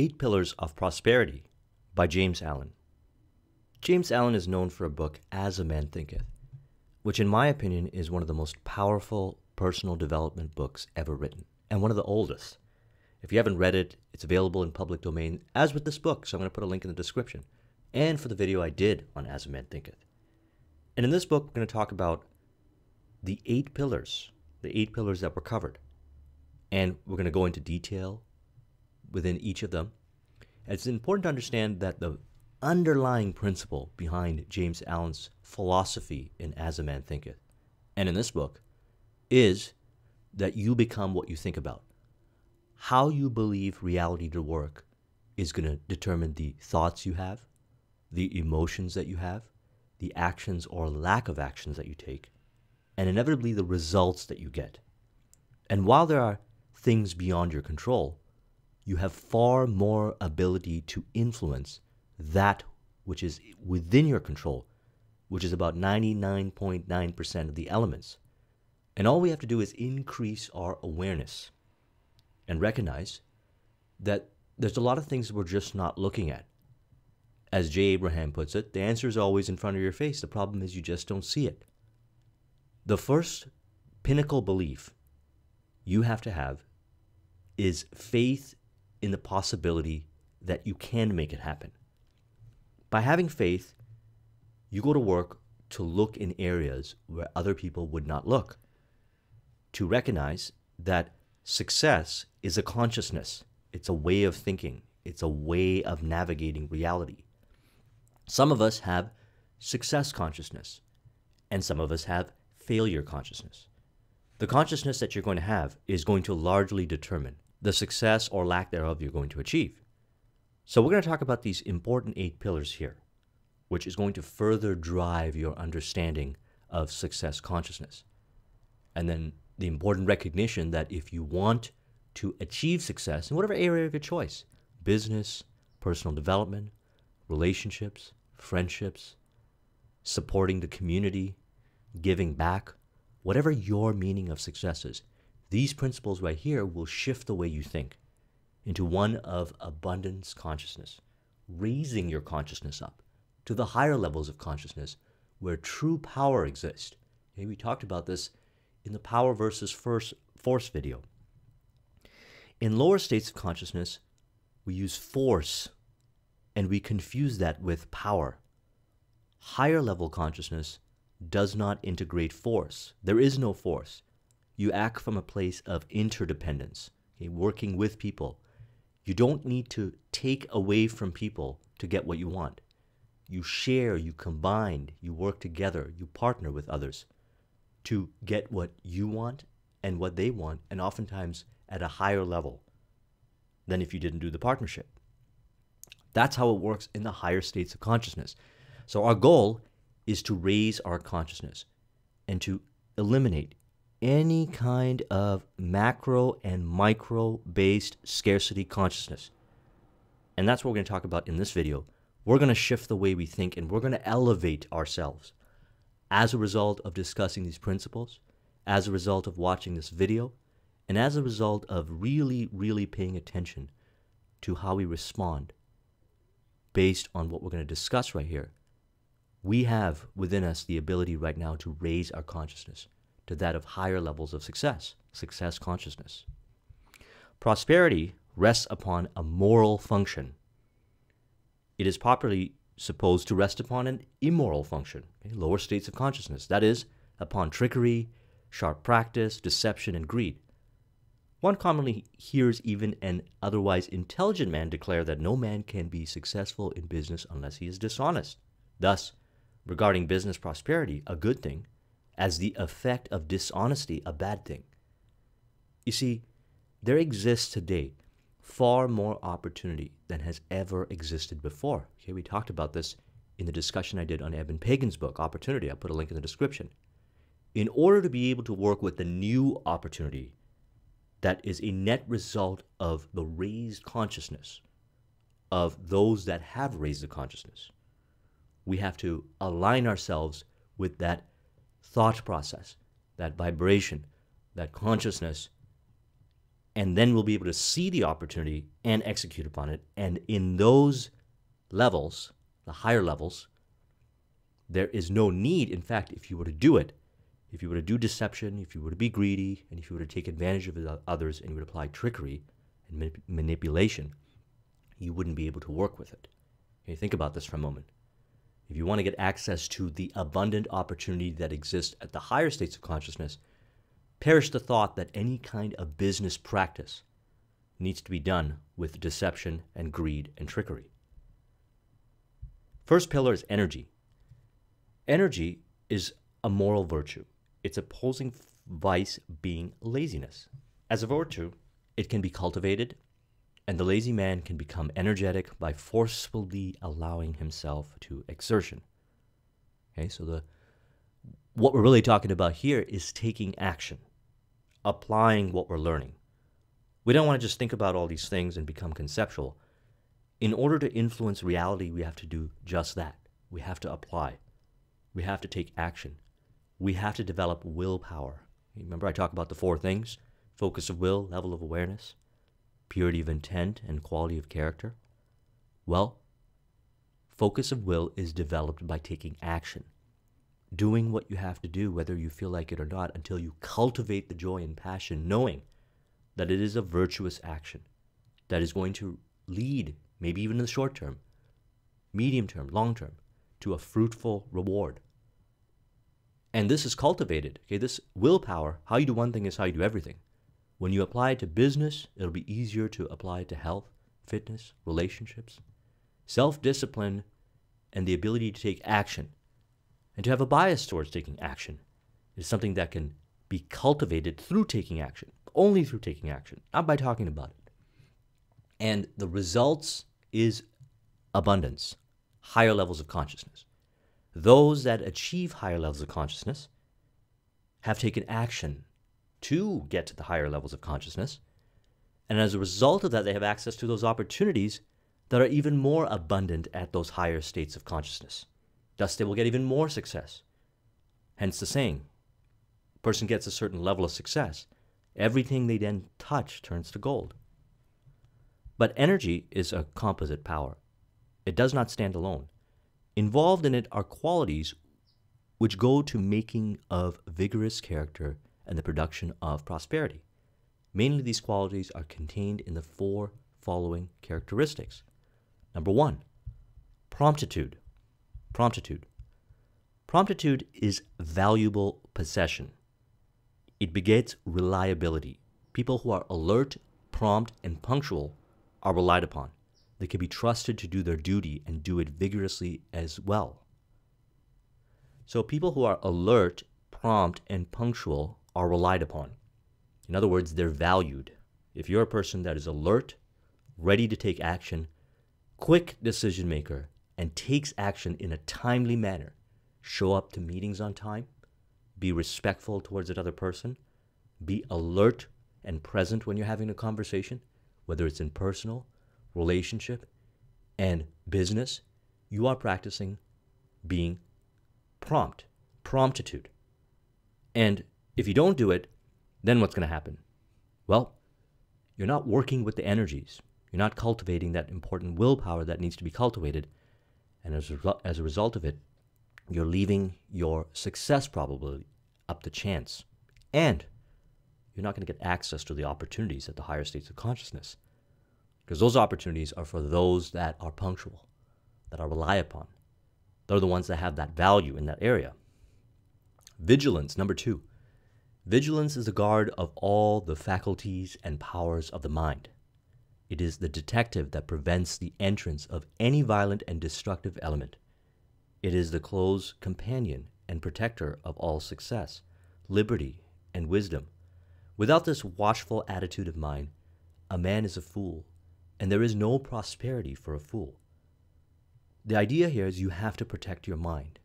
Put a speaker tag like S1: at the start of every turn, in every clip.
S1: Eight Pillars of Prosperity by James Allen. James Allen is known for a book, As a Man Thinketh, which, in my opinion, is one of the most powerful personal development books ever written, and one of the oldest. If you haven't read it, it's available in public domain, as with this book, so I'm going to put a link in the description, and for the video I did on As a Man Thinketh. And in this book, we're going to talk about the eight pillars, the eight pillars that were covered. And we're going to go into detail within each of them. And it's important to understand that the underlying principle behind James Allen's philosophy in As a Man Thinketh, and in this book, is that you become what you think about. How you believe reality to work is going to determine the thoughts you have, the emotions that you have, the actions or lack of actions that you take, and inevitably the results that you get. And while there are things beyond your control, you have far more ability to influence that which is within your control, which is about 99.9% of the elements. And all we have to do is increase our awareness and recognize that there's a lot of things we're just not looking at. As Jay Abraham puts it, the answer is always in front of your face. The problem is you just don't see it. The first pinnacle belief you have to have is faith in the possibility that you can make it happen. By having faith, you go to work to look in areas where other people would not look, to recognize that success is a consciousness, it's a way of thinking, it's a way of navigating reality. Some of us have success consciousness, and some of us have failure consciousness. The consciousness that you're going to have is going to largely determine the success or lack thereof you're going to achieve. So, we're going to talk about these important eight pillars here, which is going to further drive your understanding of success consciousness. And then the important recognition that if you want to achieve success in whatever area of your choice business, personal development, relationships, friendships, supporting the community, giving back, whatever your meaning of success is, these principles right here will shift the way you think into one of abundance consciousness, raising your consciousness up to the higher levels of consciousness where true power exists. Okay, we talked about this in the power versus force, force video. In lower states of consciousness, we use force and we confuse that with power. Higher level consciousness does not integrate force. There is no force. You act from a place of interdependence, okay, working with people. You don't need to take away from people to get what you want. You share, you combine, you work together, you partner with others to get what you want and what they want, and oftentimes at a higher level than if you didn't do the partnership. That's how it works in the higher states of consciousness. So, our goal is to raise our consciousness and to eliminate any kind of macro and micro based scarcity consciousness. And that's what we're going to talk about in this video. We're going to shift the way we think and we're going to elevate ourselves as a result of discussing these principles, as a result of watching this video, and as a result of really, really paying attention to how we respond based on what we're going to discuss right here we have within us the ability right now to raise our consciousness to that of higher levels of success, success consciousness. Prosperity rests upon a moral function. It is properly supposed to rest upon an immoral function, okay, lower states of consciousness, that is, upon trickery, sharp practice, deception, and greed. One commonly hears even an otherwise intelligent man declare that no man can be successful in business unless he is dishonest. Thus, regarding business prosperity a good thing, as the effect of dishonesty a bad thing. You see, there exists today far more opportunity than has ever existed before. Okay, we talked about this in the discussion I did on Eben Pagan's book, Opportunity. I'll put a link in the description. In order to be able to work with the new opportunity that is a net result of the raised consciousness of those that have raised the consciousness, we have to align ourselves with that thought process, that vibration, that consciousness and then we'll be able to see the opportunity and execute upon it. And in those levels, the higher levels, there is no need. In fact, if you were to do it, if you were to do deception, if you were to be greedy, and if you were to take advantage of others and you would apply trickery and manip- manipulation, you wouldn't be able to work with it. Okay, think about this for a moment. If you want to get access to the abundant opportunity that exists at the higher states of consciousness, perish the thought that any kind of business practice needs to be done with deception and greed and trickery. First pillar is energy. Energy is a moral virtue. Its opposing vice being laziness. As a virtue, it can be cultivated, and the lazy man can become energetic by forcefully allowing himself to exertion. Okay, so the what we're really talking about here is taking action, applying what we're learning. We don't want to just think about all these things and become conceptual. In order to influence reality, we have to do just that. We have to apply. We have to take action. We have to develop willpower. Remember, I talked about the four things focus of will, level of awareness, purity of intent, and quality of character. Well, focus of will is developed by taking action, doing what you have to do, whether you feel like it or not, until you cultivate the joy and passion, knowing that it is a virtuous action that is going to lead, maybe even in the short term, medium term, long term, to a fruitful reward. And this is cultivated. Okay, this willpower, how you do one thing is how you do everything. When you apply it to business, it'll be easier to apply it to health, fitness, relationships. Self discipline and the ability to take action and to have a bias towards taking action is something that can be cultivated through taking action, only through taking action, not by talking about it. And the results is abundance, higher levels of consciousness. Those that achieve higher levels of consciousness have taken action to get to the higher levels of consciousness. And as a result of that, they have access to those opportunities that are even more abundant at those higher states of consciousness. Thus, they will get even more success. Hence the saying person gets a certain level of success, everything they then touch turns to gold. But energy is a composite power, it does not stand alone. Involved in it are qualities which go to making of vigorous character and the production of prosperity. Mainly, these qualities are contained in the four following characteristics. Number one, promptitude. Promptitude. Promptitude is valuable possession. It begets reliability. People who are alert, prompt, and punctual are relied upon. They can be trusted to do their duty and do it vigorously as well. So, people who are alert, prompt, and punctual are relied upon. In other words, they're valued. If you're a person that is alert, ready to take action, quick decision maker, and takes action in a timely manner, show up to meetings on time, be respectful towards another person, be alert and present when you're having a conversation, whether it's in personal, relationship, and business, you are practicing being prompt, promptitude. And if you don't do it, then what's going to happen? Well, you're not working with the energies. You're not cultivating that important willpower that needs to be cultivated. And as a, as a result of it, you're leaving your success probability up to chance. And you're not going to get access to the opportunities at the higher states of consciousness. Because those opportunities are for those that are punctual, that are relied upon. They're the ones that have that value in that area. Vigilance, number two. Vigilance is the guard of all the faculties and powers of the mind. It is the detective that prevents the entrance of any violent and destructive element. It is the close companion and protector of all success, liberty, and wisdom. Without this watchful attitude of mind, a man is a fool, and there is no prosperity for a fool. The idea here is you have to protect your mind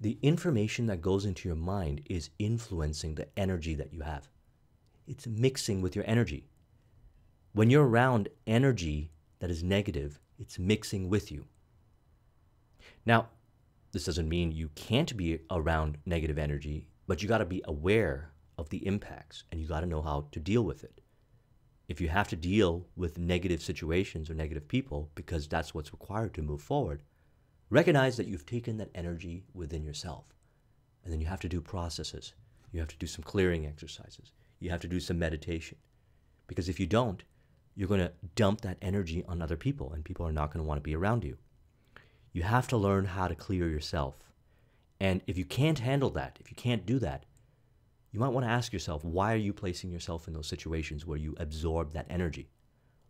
S1: the information that goes into your mind is influencing the energy that you have. It's mixing with your energy. When you're around energy that is negative, it's mixing with you. Now, this doesn't mean you can't be around negative energy, but you got to be aware of the impacts and you got to know how to deal with it. if you have to deal with negative situations or negative people because that's what's required to move forward, recognize that you've taken that energy within yourself. And then you have to do processes. You have to do some clearing exercises. You have to do some meditation. Because if you don't, you're going to dump that energy on other people, and people are not going to want to be around you. You have to learn how to clear yourself. And if you can't handle that, if you can't do that, you might want to ask yourself why are you placing yourself in those situations where you absorb that energy?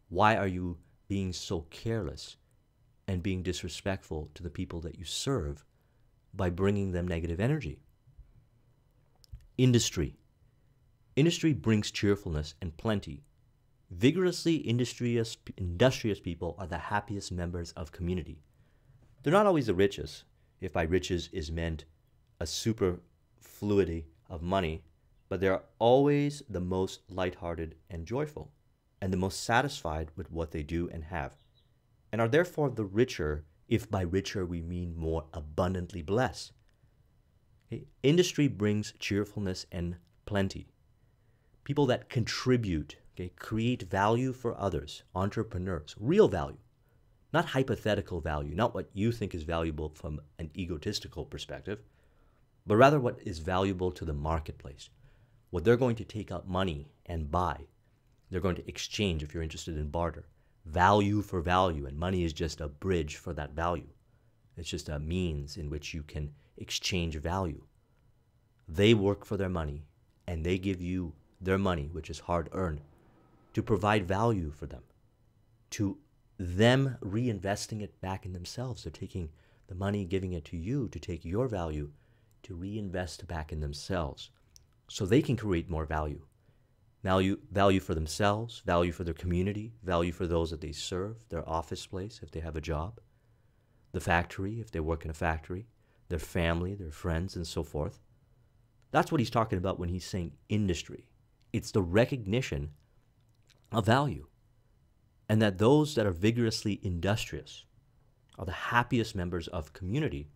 S1: Why are you being so careless and being disrespectful to the people that you serve by bringing them negative energy? Industry. Industry brings cheerfulness and plenty. Vigorously industrious, industrious people are the happiest members of community. They're not always the richest, if by riches is meant a superfluity of money, but they are always the most lighthearted and joyful, and the most satisfied with what they do and have, and are therefore the richer, if by richer we mean more abundantly blessed. Okay? Industry brings cheerfulness and plenty. People that contribute, okay, create value for others, entrepreneurs, real value, not hypothetical value, not what you think is valuable from an egotistical perspective, but rather what is valuable to the marketplace. What they're going to take out money and buy. They're going to exchange if you're interested in barter. Value for value, and money is just a bridge for that value. It's just a means in which you can exchange value. They work for their money, and they give you their money, which is hard earned, to provide value for them, to them reinvesting it back in themselves. They're taking the money, giving it to you to take your value to reinvest back in themselves so they can create more value. Value, value for themselves, value for their community, value for those that they serve, their office place if they have a job, the factory if they work in a factory, their family, their friends, and so forth. That's what he's talking about when he's saying industry. It's the recognition of value and that those that are vigorously industrious are the happiest members of community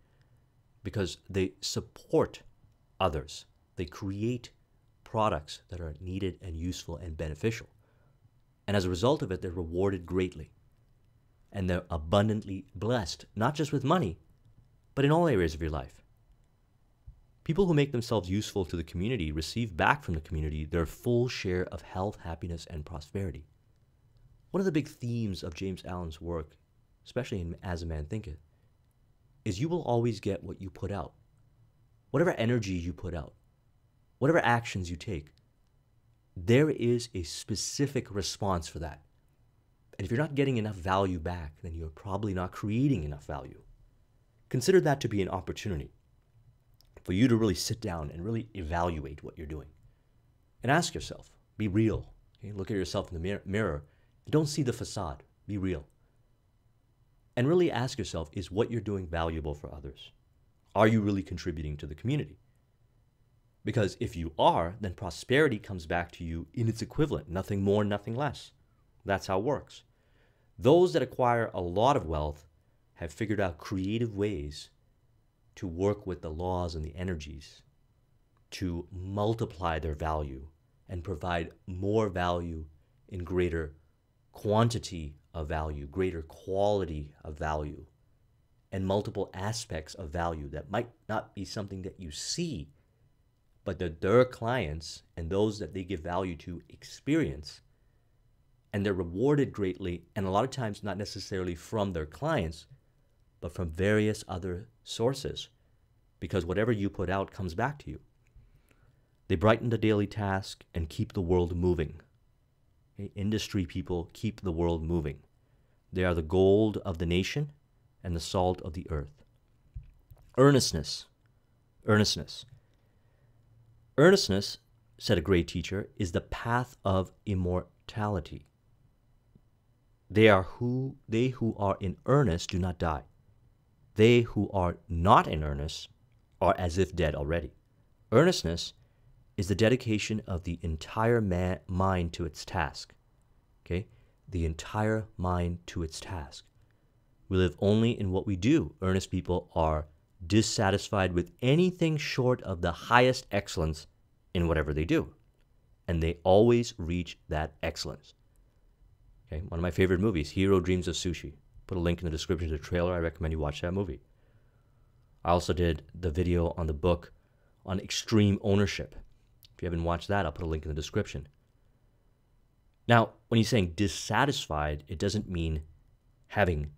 S1: because they support others. They create products that are needed and useful and beneficial. And as a result of it, they're rewarded greatly. And they're abundantly blessed, not just with money, but in all areas of your life. People who make themselves useful to the community receive back from the community their full share of health, happiness, and prosperity. One of the big themes of James Allen's work, especially in As a Man Thinketh, is you will always get what you put out. Whatever energy you put out, whatever actions you take, there is a specific response for that. And if you're not getting enough value back, then you're probably not creating enough value. Consider that to be an opportunity for you to really sit down and really evaluate what you're doing. And ask yourself, be real. Okay? Look at yourself in the mirror don't see the facade. Be real. And really ask yourself is what you're doing valuable for others? Are you really contributing to the community? Because if you are, then prosperity comes back to you in its equivalent nothing more, nothing less. That's how it works. Those that acquire a lot of wealth have figured out creative ways to work with the laws and the energies to multiply their value and provide more value in greater quantity of value, greater quality of value, and multiple aspects of value that might not be something that you see, but that their clients and those that they give value to experience. And they're rewarded greatly, and a lot of times not necessarily from their clients, but from various other sources, because whatever you put out comes back to you. They brighten the daily task and keep the world moving. Okay? Industry people keep the world moving. They are the gold of the nation and the salt of the earth. Earnestness. Earnestness. Earnestness, said a great teacher, is the path of immortality. They are who they who are in earnest do not die. They who are not in earnest are as if dead already. Earnestness is the dedication of the entire man, mind to its task. Okay? The entire mind to its task. We live only in what we do. Earnest people are dissatisfied with anything short of the highest excellence in whatever they do. And they always reach that excellence. Okay, one of my favorite movies, Jiro Dreams of Sushi. Put a link in the description to the trailer. I recommend you watch that movie. I also did the video on the book on extreme ownership. If you haven't watched that, I'll put a link in the description. Now, when he's saying dissatisfied, it doesn't mean having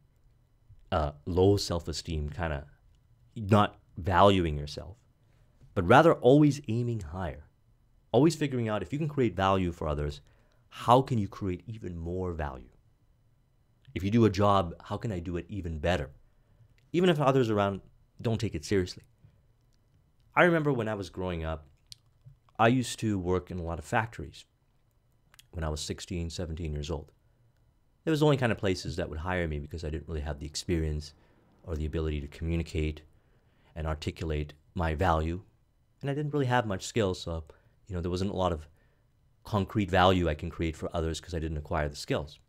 S1: a low self esteem, kind of not valuing yourself, but rather always aiming higher. Always figuring out if you can create value for others, how can you create even more value? If you do a job, how can I do it even better? Even if others around don't take it seriously. I remember when I was growing up, I used to work in a lot of factories when I was 16, 17 years old. It was only kind of places that would hire me because I didn't really have the experience or the ability to communicate and articulate my value. And I didn't really have much skills, so you know there wasn't a lot of concrete value I can create for others because I didn't acquire the skills.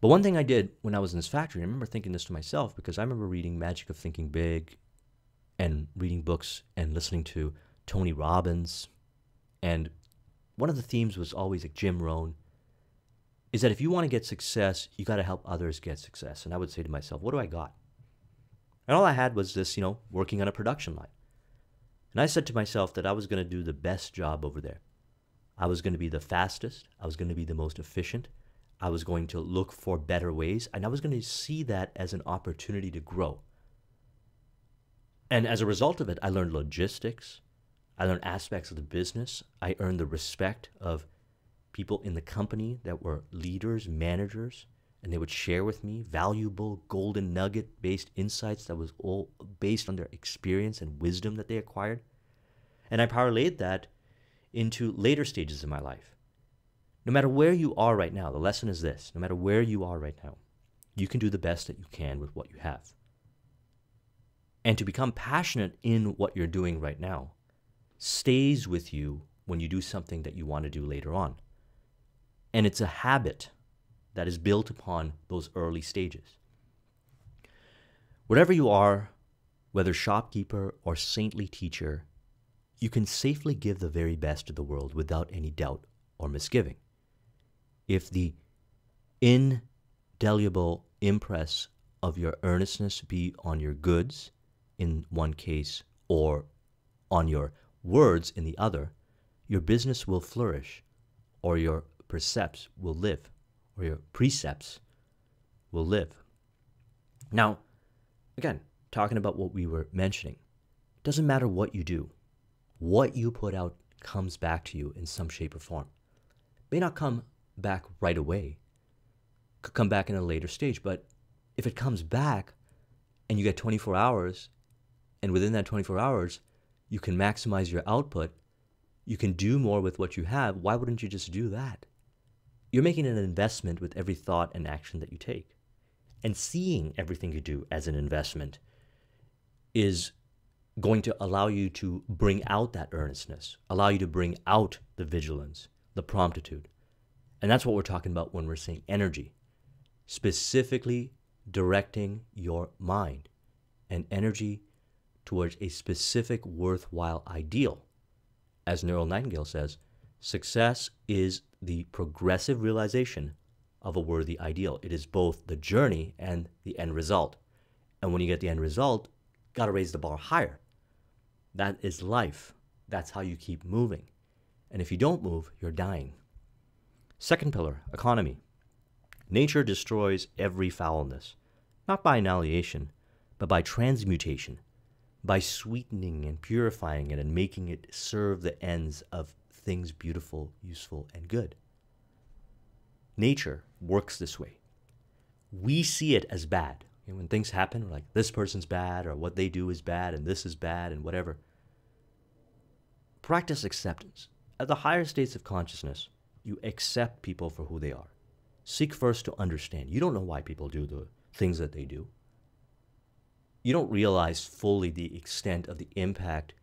S1: But one thing I did when I was in this factory, I remember thinking this to myself because I remember reading Magic of Thinking Big and reading books and listening to Tony Robbins. And one of the themes was always like Jim Rohn is that if you want to get success, you got to help others get success. And I would say to myself, what do I got? And all I had was this, you know, working on a production line. And I said to myself that I was going to do the best job over there. I was going to be the fastest. I was going to be the most efficient. I was going to look for better ways. And I was going to see that as an opportunity to grow. And as a result of it, I learned logistics. I learned aspects of the business. I earned the respect of people in the company that were leaders, managers, and they would share with me valuable golden nugget based insights that was all based on their experience and wisdom that they acquired. And I parlayed that into later stages of my life. No matter where you are right now, the lesson is this no matter where you are right now, you can do the best that you can with what you have. And to become passionate in what you're doing right now stays with you when you do something that you want to do later on. And it's a habit that is built upon those early stages. Whatever you are, whether shopkeeper or saintly teacher, you can safely give the very best to the world without any doubt or misgiving. If the indelible impress of your earnestness be on your goods in one case or on your words in the other, your business will flourish or your precepts will live, or your precepts will live. Now, again, talking about what we were mentioning, it doesn't matter what you do, what you put out comes back to you in some shape or form. It may not come back right away, could come back in a later stage, but if it comes back and you get 24 hours, and within that 24 hours, you can maximize your output, you can do more with what you have, why wouldn't you just do that? You're making an investment with every thought and action that you take. And seeing everything you do as an investment is going to allow you to bring out that earnestness, allow you to bring out the vigilance, the promptitude. And that's what we're talking about when we're saying energy, specifically directing your mind and energy towards a specific worthwhile ideal. As Earl Nightingale says, success is the progressive realization of a worthy ideal. It is both the journey and the end result. And when you get the end result, got to raise the bar higher. That is life. That's how you keep moving. And if you don't move, you're dying. Second pillar, economy. Nature destroys every foulness, not by annihilation, but by transmutation, by sweetening and purifying it and making it serve the ends of things beautiful, useful, and good. Nature works this way. We see it as bad. And when things happen, we're like, this person's bad, or what they do is bad, and this is bad, and whatever. Practice acceptance. At the higher states of consciousness, you accept people for who they are. Seek first to understand. You don't know why people do the things that they do. You don't realize fully the extent of the impact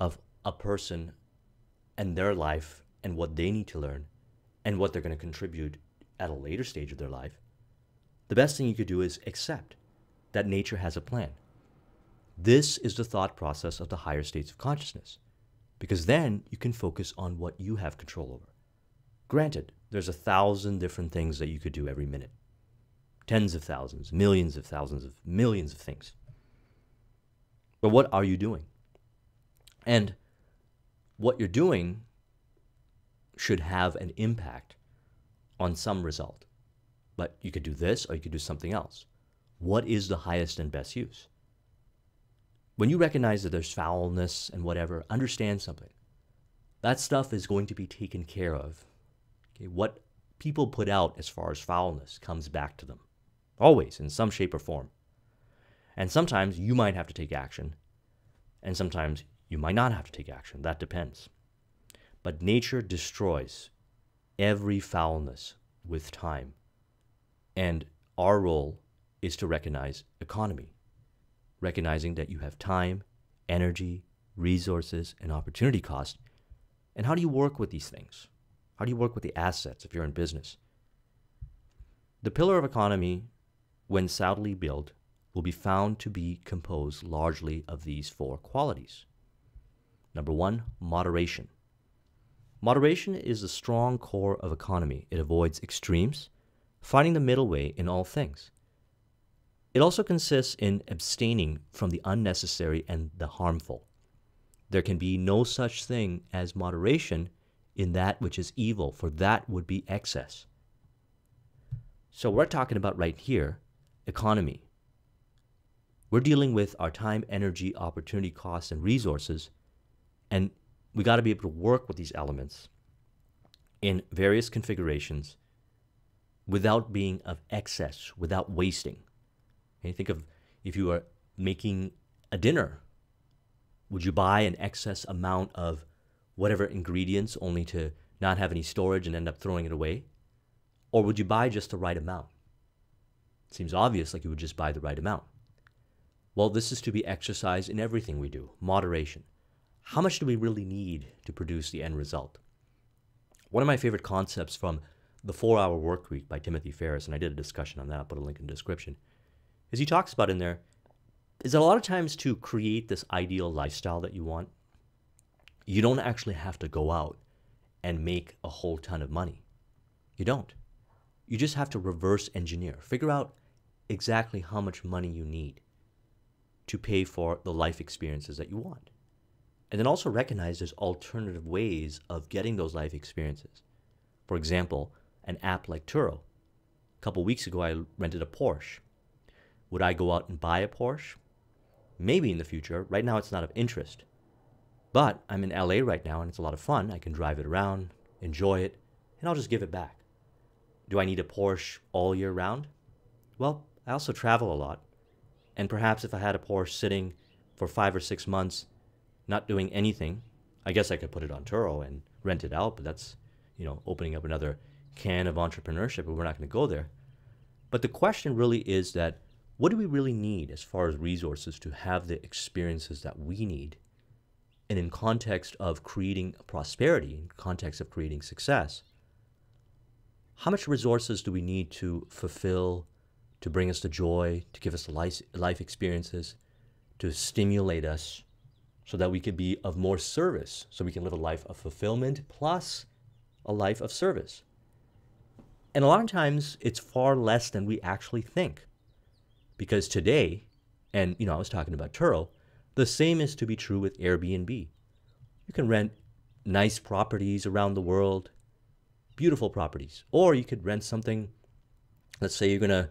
S1: of a person and their life and what they need to learn and what they're going to contribute at a later stage of their life, the best thing you could do is accept that nature has a plan. This is the thought process of the higher states of consciousness, because then you can focus on what you have control over. Granted, there's a thousand different things that you could do every minute. Tens of thousands, millions of thousands of millions of things. But what are you doing? And what you're doing should have an impact on some result. But you could do this or you could do something else. What is the highest and best use? When you recognize that there's foulness and whatever, understand something. That stuff is going to be taken care of. Okay, what people put out as far as foulness comes back to them, always in some shape or form. And sometimes you might have to take action, and sometimes you might not have to take action. That depends. But nature destroys every foulness with time. And our role is to recognize economy, recognizing that you have time, energy, resources, and opportunity cost. And how do you work with these things? How do you work with the assets if you're in business? The pillar of economy, when soundly built, will be found to be composed largely of these four qualities. Number one, moderation. Moderation is the strong core of economy. It avoids extremes, finding the middle way in all things. It also consists in abstaining from the unnecessary and the harmful. There can be no such thing as moderation in that which is evil, for that would be excess. So we're talking about right here economy. We're dealing with our time, energy, opportunity costs, and resources, and we got to be able to work with these elements in various configurations without being of excess, without wasting. And think of if you are making a dinner, would you buy an excess amount of whatever ingredients only to not have any storage and end up throwing it away? Or would you buy just the right amount? Seems obvious like you would just buy the right amount. Well, this is to be exercised in everything we do moderation. How much do we really need to produce the end result? One of my favorite concepts from The Four Hour Work Week by Timothy Ferriss, and I did a discussion on that, I'll put a link in the description, is he talks about in there is that a lot of times to create this ideal lifestyle that you want, you don't actually have to go out and make a whole ton of money. You don't. You just have to reverse engineer, figure out exactly how much money you need to pay for the life experiences that you want. And then also recognize there's alternative ways of getting those life experiences. For example, an app like Turo. A couple weeks ago, I rented a Porsche. Would I go out and buy a Porsche? Maybe in the future. Right now, it's not of interest. But I'm in LA right now and it's a lot of fun. I can drive it around, enjoy it, and I'll just give it back. Do I need a Porsche all year round? Well, I also travel a lot. And perhaps if I had a Porsche sitting for five or six months, not doing anything, I guess I could put it on Turo and rent it out, but that's, you know, opening up another can of entrepreneurship, but we're not going to go there. But the question really is that what do we really need as far as resources to have the experiences that we need? And in context of creating prosperity, in context of creating success, how much resources do we need to fulfill, to bring us the joy, to give us life, life experiences, to stimulate us so that we could be of more service, so we can live a life of fulfillment plus a life of service? And a lot of times it's far less than we actually think. Because today, and you know, I was talking about Turo, the same is to be true with Airbnb. You can rent nice properties around the world, beautiful properties. Or you could rent something, let's say you're to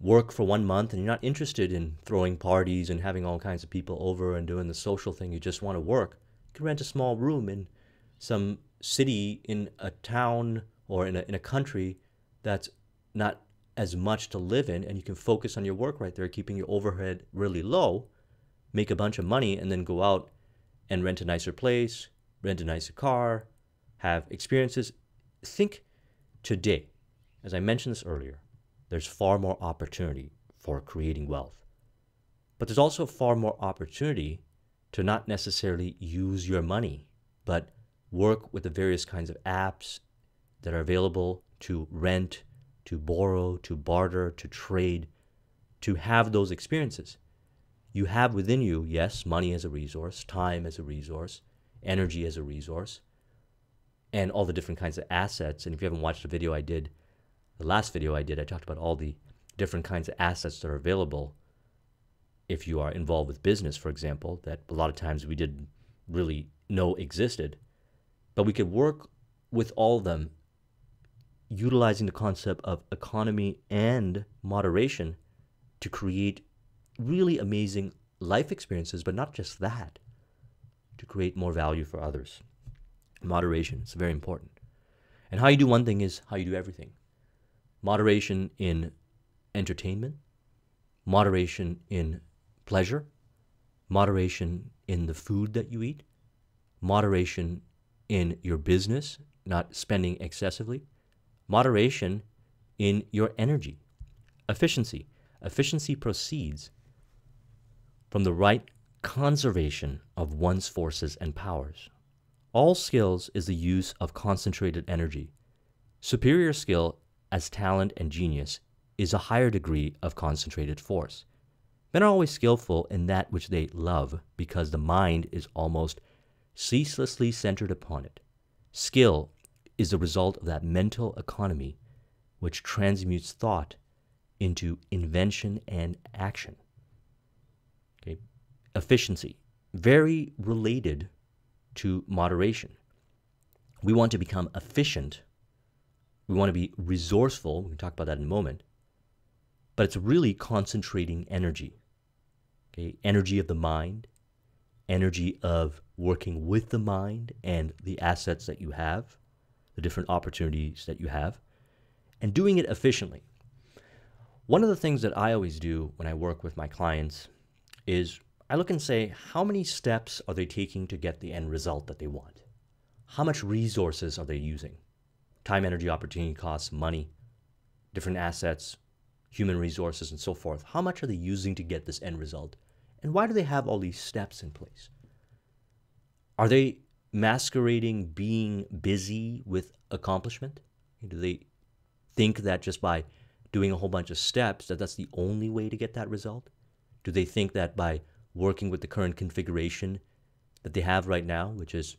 S1: work for one month and you're not interested in throwing parties and having all kinds of people over and doing the social thing, you just want to work. You can rent a small room in some city in a town or in a, in a country that's not as much to live in and you can focus on your work right there, keeping your overhead really low, make a bunch of money, and then go out and rent a nicer place, rent a nicer car, have experiences. Think today, as I mentioned this earlier, there's far more opportunity for creating wealth. But there's also far more opportunity to not necessarily use your money, but work with the various kinds of apps that are available to rent to borrow, to barter, to trade, to have those experiences. You have within you, yes, money as a resource, time as a resource, energy as a resource. and all the different kinds of assets. And if you haven't watched the video I did, the last video I did, I talked about all the different kinds of assets that are available if you are involved with business, for example, that a lot of times we didn't really know existed. But we could work with all of them utilizing the concept of economy and moderation to create really amazing life experiences, but not just that, to create more value for others. Moderation is very important. And how you do one thing is how you do everything. Moderation in entertainment, moderation in pleasure, moderation in the food that you eat, moderation in your business, not spending excessively, moderation in your energy, efficiency. Efficiency proceeds from the right conservation of one's forces and powers. All skills is the use of concentrated energy. Superior skill as talent and genius is a higher degree of concentrated force. Men are always skillful in that which they love because the mind is almost ceaselessly centered upon it. Skill is the result of that mental economy which transmutes thought into invention and action. Okay? Efficiency, very related to moderation. We want to become efficient. We want to be resourceful. We can talk about that in a moment. But it's really concentrating energy. Okay? Energy of the mind, energy of working with the mind and the assets that you have, the different opportunities that you have, and doing it efficiently. One of the things that I always do when I work with my clients is I look and say, how many steps are they taking to get the end result that they want? How much resources are they using? Time, energy, opportunity costs, money, different assets, human resources, and so forth. How much are they using to get this end result? And why do they have all these steps in place? Are they masquerading being busy with accomplishment? Do they think that just by doing a whole bunch of steps that that's the only way to get that result? Do they think that by working with the current configuration that they have right now, which is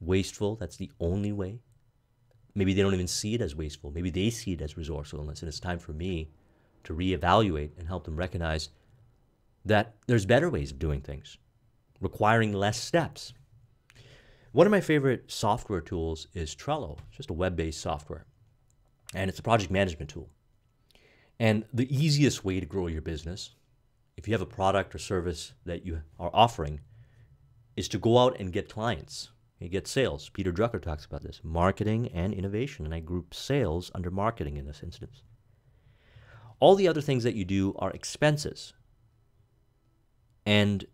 S1: wasteful, that's the only way? Maybe they don't even see it as wasteful. Maybe they see it as resourcefulness, and it's time for me to reevaluate and help them recognize that there's better ways of doing things, requiring less steps. One of my favorite software tools is Trello, it's just a web based software, and it's a project management tool. And the easiest way to grow your business, if you have a product or service that you are offering, is to go out and get clients. You get sales. Peter Drucker talks about this marketing and innovation. And I group sales under marketing in this instance. All the other things that you do are expenses. And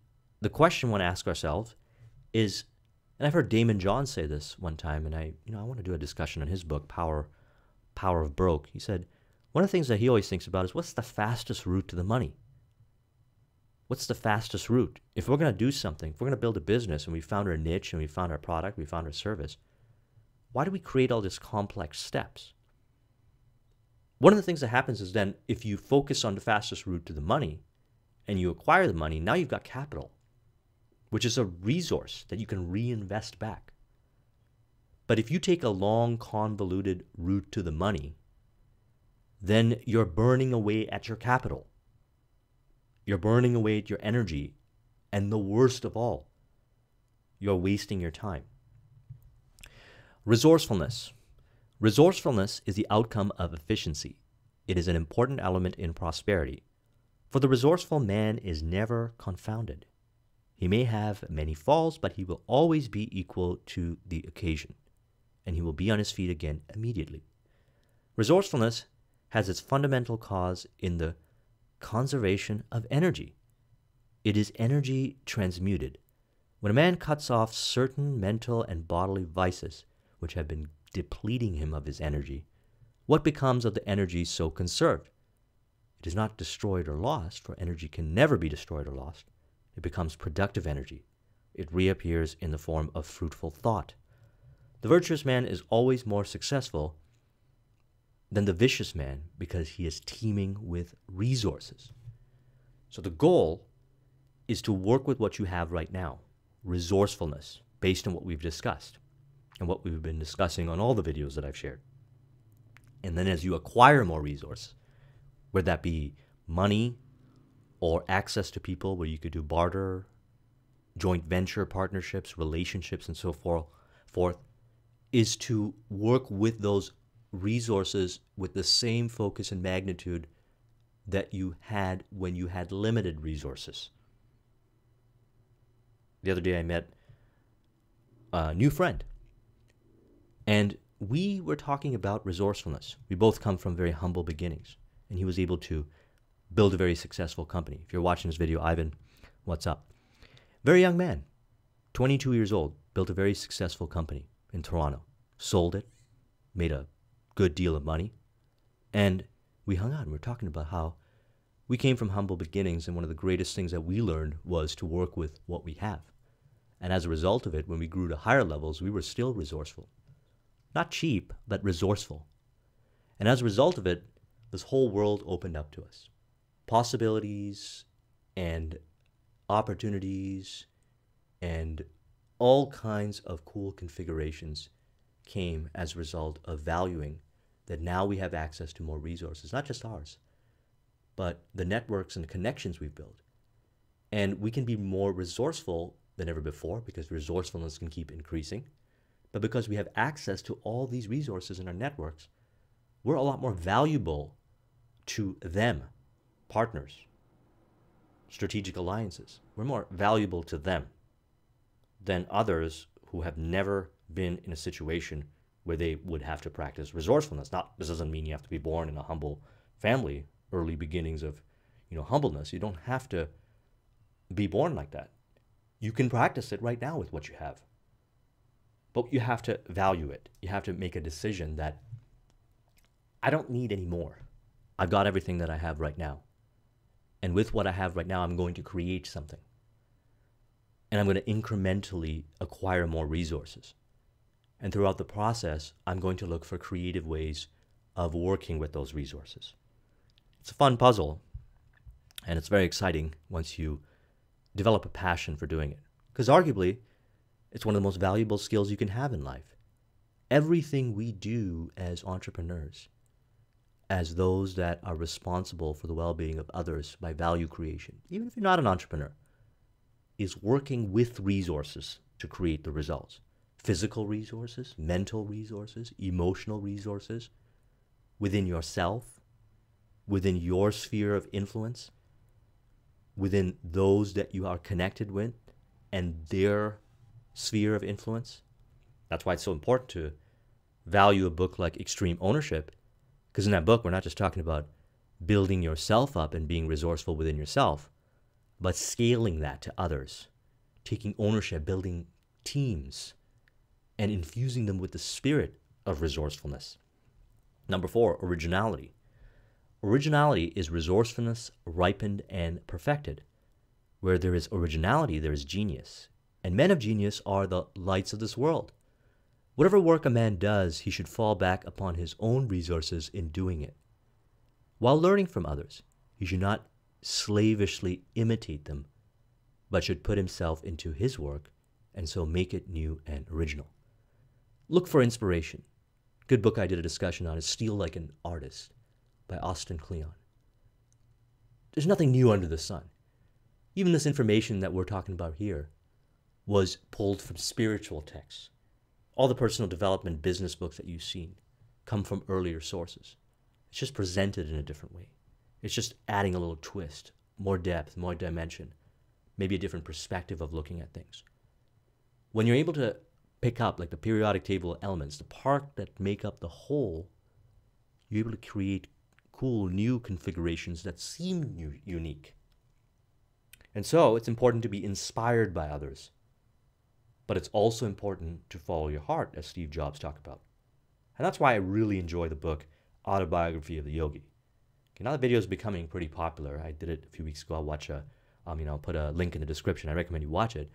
S1: the question we want to ask ourselves is, and I've heard Daymond John say this one time, and I, you know, I want to do a discussion on his book, Power, Power of Broke. He said, one of the things that he always thinks about is what's the fastest route to the money? What's the fastest route? If we're going to do something, if we're going to build a business and we found our niche and we found our product, we found our service, why do we create all these complex steps? One of the things that happens is then if you focus on the fastest route to the money and you acquire the money, now you've got capital, which is a resource that you can reinvest back. But if you take a long, convoluted route to the money, then you're burning away at your capital. You're burning away at your energy. And the worst of all, you're wasting your time. Resourcefulness. Resourcefulness is the outcome of efficiency. It is an important element in prosperity. For the resourceful man is never confounded. He may have many falls, but he will always be equal to the occasion, and he will be on his feet again immediately. Resourcefulness has its fundamental cause in the conservation of energy. It is energy transmuted. When a man cuts off certain mental and bodily vices which have been depleting him of his energy, what becomes of the energy so conserved? It is not destroyed or lost, for energy can never be destroyed or lost. It becomes productive energy. It reappears in the form of fruitful thought. The virtuous man is always more successful than the vicious man because he is teeming with resources. So the goal is to work with what you have right now, resourcefulness, based on what we've discussed. and what we've been discussing on all the videos that I've shared. And then as you acquire more resource, whether that be money or access to people where you could do barter, joint venture partnerships, relationships, and so forth, forth is to work with those resources with the same focus and magnitude that you had when you had limited resources. The other day I met a new friend, and we were talking about resourcefulness. We both come from very humble beginnings, and he was able to build a very successful company. If you're watching this video, Ivan, what's up? Very young man, 22 years old, built a very successful company in Toronto, sold it, made a good deal of money, and we hung out and we were talking about how we came from humble beginnings, and one of the greatest things that we learned was to work with what we have. And as a result of it, when we grew to higher levels, we were still resourceful. Not cheap, but resourceful. And as a result of it, this whole world opened up to us. Possibilities and opportunities and all kinds of cool configurations came as a result of valuing that now we have access to more resources, not just ours, but the networks and the connections we've built. And we can be more resourceful than ever before because resourcefulness can keep increasing. But because we have access to all these resources in our networks, we're a lot more valuable to them, partners, strategic alliances. We're more valuable to them than others who have never been in a situation where they would have to practice resourcefulness. Not this doesn't mean you have to be born in a humble family, early beginnings of, you know, humbleness. You don't have to be born like that. You can practice it right now with what you have. But you have to value it. You have to make a decision that I don't need any more. I've got everything that I have right now. And with what I have right now, I'm going to create something. And I'm going to incrementally acquire more resources. And throughout the process, I'm going to look for creative ways of working with those resources. It's a fun puzzle, and it's very exciting once you develop a passion for doing it. Because arguably, it's one of the most valuable skills you can have in life. Everything we do as entrepreneurs, as those that are responsible for the well being of others by value creation, even if you're not an entrepreneur, is working with resources to create the results physical resources, mental resources, emotional resources within yourself, within your sphere of influence, within those that you are connected with and their sphere of influence. That's why it's so important to value a book like Extreme Ownership, because in that book, we're not just talking about building yourself up and being resourceful within yourself, but scaling that to others, taking ownership, building teams, and infusing them with the spirit of resourcefulness. Number four, originality. Originality is resourcefulness ripened and perfected. Where there is originality, there is genius. And men of genius are the lights of this world. Whatever work a man does, he should fall back upon his own resources in doing it. While learning from others, he should not slavishly imitate them, but should put himself into his work and so make it new and original. Look for inspiration. Good book I did a discussion on is Steal Like an Artist by Austin Kleon. There's nothing new under the sun. Even this information that we're talking about here was pulled from spiritual texts. All the personal development business books that you've seen come from earlier sources. It's just presented in a different way. It's just adding a little twist, more depth, more dimension, maybe a different perspective of looking at things. When you're able to pick up like the periodic table elements, the part that make up the whole, you're able to create cool new configurations that seem new, unique. And so it's important to be inspired by others. But it's also important to follow your heart, as Steve Jobs talked about. And that's why I really enjoy the book Autobiography of the Yogi. Okay, now the video is becoming pretty popular. I did it a few weeks ago. I'll watch a, um, you know, I'll put a link in the description. I recommend you watch it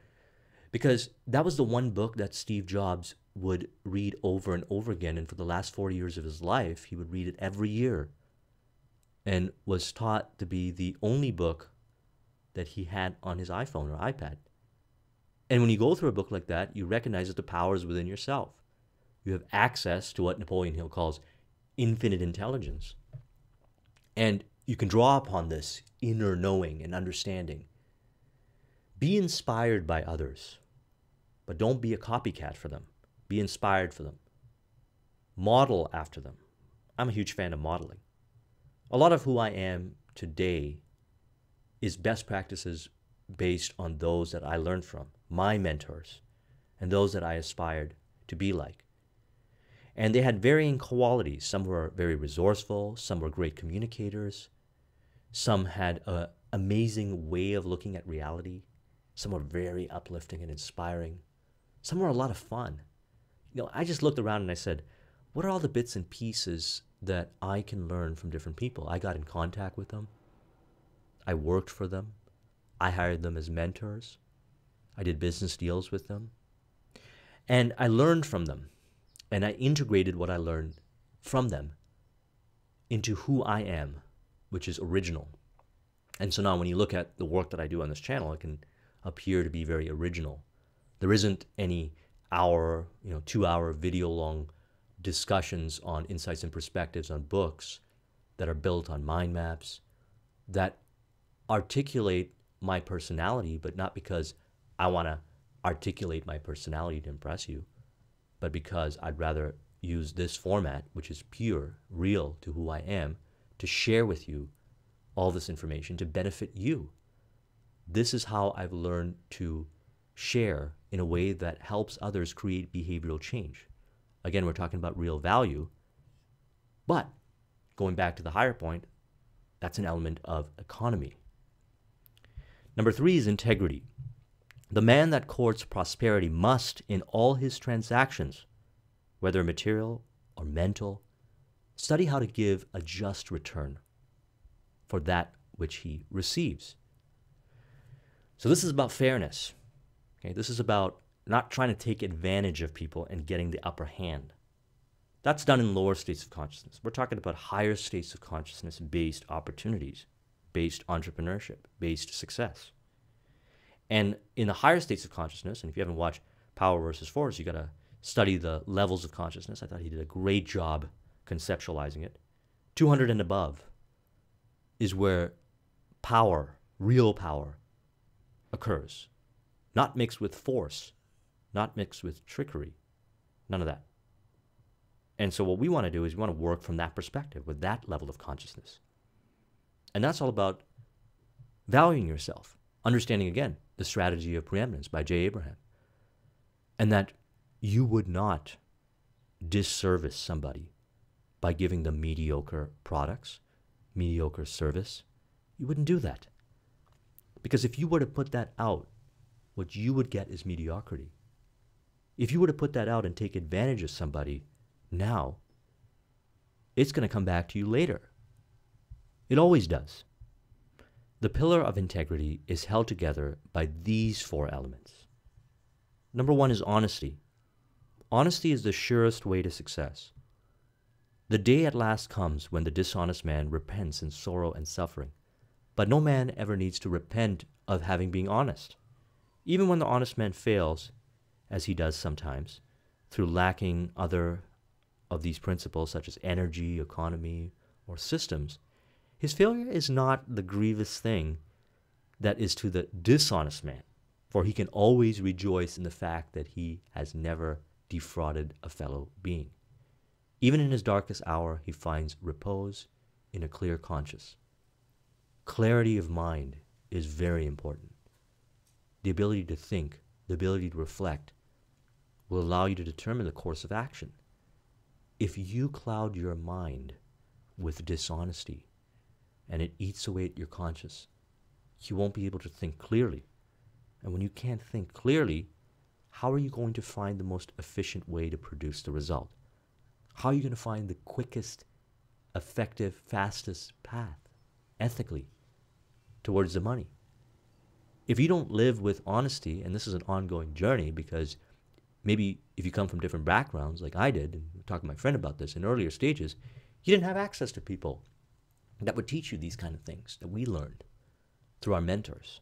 S1: because that was the one book that Steve Jobs would read over and over again. And for the last 40 years of his life, he would read it every year and was taught to be the only book that he had on his iPhone or iPad. And when you go through a book like that, you recognize that the power is within yourself. You have access to what Napoleon Hill calls infinite intelligence. And you can draw upon this inner knowing and understanding. Be inspired by others, but don't be a copycat for them. Be inspired for them. Model after them. I'm a huge fan of modeling. A lot of who I am today is best practices based on those that I learned from, my mentors, and those that I aspired to be like. And they had varying qualities. Some were very resourceful, some were great communicators, some had an amazing way of looking at reality, some were very uplifting and inspiring, some were a lot of fun. You know, I just looked around and I said, what are all the bits and pieces that I can learn from different people? I got in contact with them. I worked for them. I hired them as mentors. I did business deals with them. And I learned from them. And I integrated what I learned from them into who I am, which is original. And so now when you look at the work that I do on this channel, it can appear to be very original. There isn't any hour, you know, two hour video long discussions on insights and perspectives on books that are built on mind maps that articulate my personality, but not because I want to articulate my personality to impress you, but because I'd rather use this format, which is pure, real to who I am, to share with you all this information to benefit you. This is how I've learned to share in a way that helps others create behavioral change. Again, we're talking about real value, but going back to the higher point, that's an element of economy. Number three is integrity. The man that courts prosperity must, in all his transactions, whether material or mental, study how to give a just return for that which he receives. So, this is about fairness. Okay, this is about not trying to take advantage of people and getting the upper hand. That's done in lower states of consciousness. We're talking about higher states of consciousness based opportunities, based entrepreneurship, based success. And in the higher states of consciousness, and if you haven't watched Power versus Force, you got to study the levels of consciousness. I thought he did a great job conceptualizing it. 200 and above is where power, real power, occurs, not mixed with force, not mixed with trickery, none of that. And so, what we want to do is we want to work from that perspective, with that level of consciousness. And that's all about valuing yourself, understanding again the strategy of preeminence by Jay Abraham, and that you would not disservice somebody by giving them mediocre products, mediocre service. You wouldn't do that. Because if you were to put that out, what you would get is mediocrity. If you were to put that out and take advantage of somebody now, it's going to come back to you later. It always does. The pillar of integrity is held together by these four elements. Number one is honesty. Honesty is the surest way to success. The day at last comes when the dishonest man repents in sorrow and suffering. But no man ever needs to repent of having been honest. Even when the honest man fails, as he does sometimes, through lacking other of these principles such as energy, economy, or systems, his failure is not the grievous thing that is to the dishonest man, for he can always rejoice in the fact that he has never defrauded a fellow being. Even in his darkest hour, he finds repose in a clear conscience. Clarity of mind is very important. The ability to think, the ability to reflect, will allow you to determine the course of action. If you cloud your mind with dishonesty and it eats away at your conscience, you won't be able to think clearly. And when you can't think clearly, how are you going to find the most efficient way to produce the result? How are you going to find the quickest, effective, fastest path ethically towards the money? If you don't live with honesty, and this is an ongoing journey because maybe if you come from different backgrounds like I did, and talking to my friend about this in earlier stages, you didn't have access to people that would teach you these kind of things that we learned through our mentors.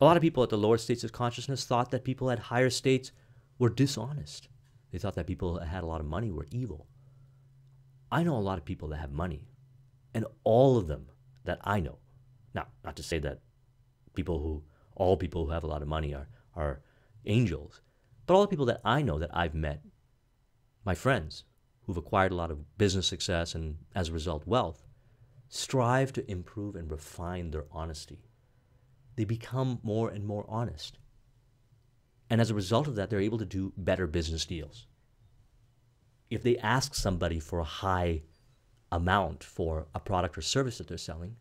S1: A lot of people at the lower states of consciousness thought that people at higher states were dishonest. They thought that people that had a lot of money were evil. I know a lot of people that have money, and all of them that I know. Now, not to say that people who, all people who have a lot of money are, are angels, but all the people that I know that I've met, my friends who've acquired a lot of business success and as a result wealth, strive to improve and refine their honesty. They become more and more honest. And as a result of that, they're able to do better business deals. If they ask somebody for a high amount for a product or service that they're selling,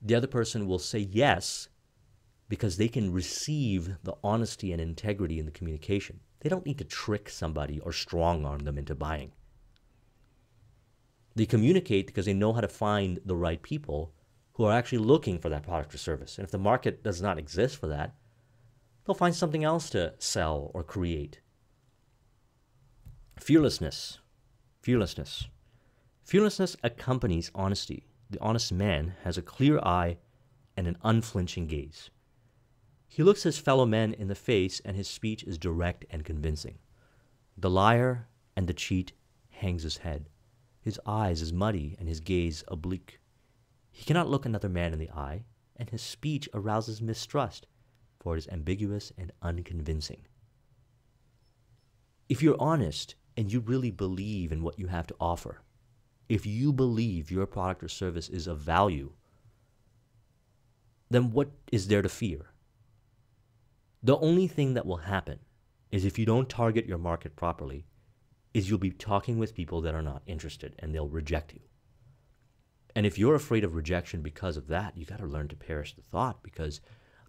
S1: the other person will say yes because they can receive the honesty and integrity in the communication. They don't need to trick somebody or strong arm them into buying. They communicate because they know how to find the right people who are actually looking for that product or service. And if the market does not exist for that, they'll find something else to sell or create. Fearlessness. Fearlessness. Fearlessness accompanies honesty. The honest man has a clear eye and an unflinching gaze. He looks his fellow men in the face, and his speech is direct and convincing. The liar and the cheat hangs his head. His eyes is muddy and his gaze oblique. He cannot look another man in the eye, and his speech arouses mistrust, for it is ambiguous and unconvincing. If you're honest and you really believe in what you have to offer, if you believe your product or service is of value, then what is there to fear? The only thing that will happen is if you don't target your market properly, is you'll be talking with people that are not interested and they'll reject you. And if you're afraid of rejection because of that, you got to learn to perish the thought because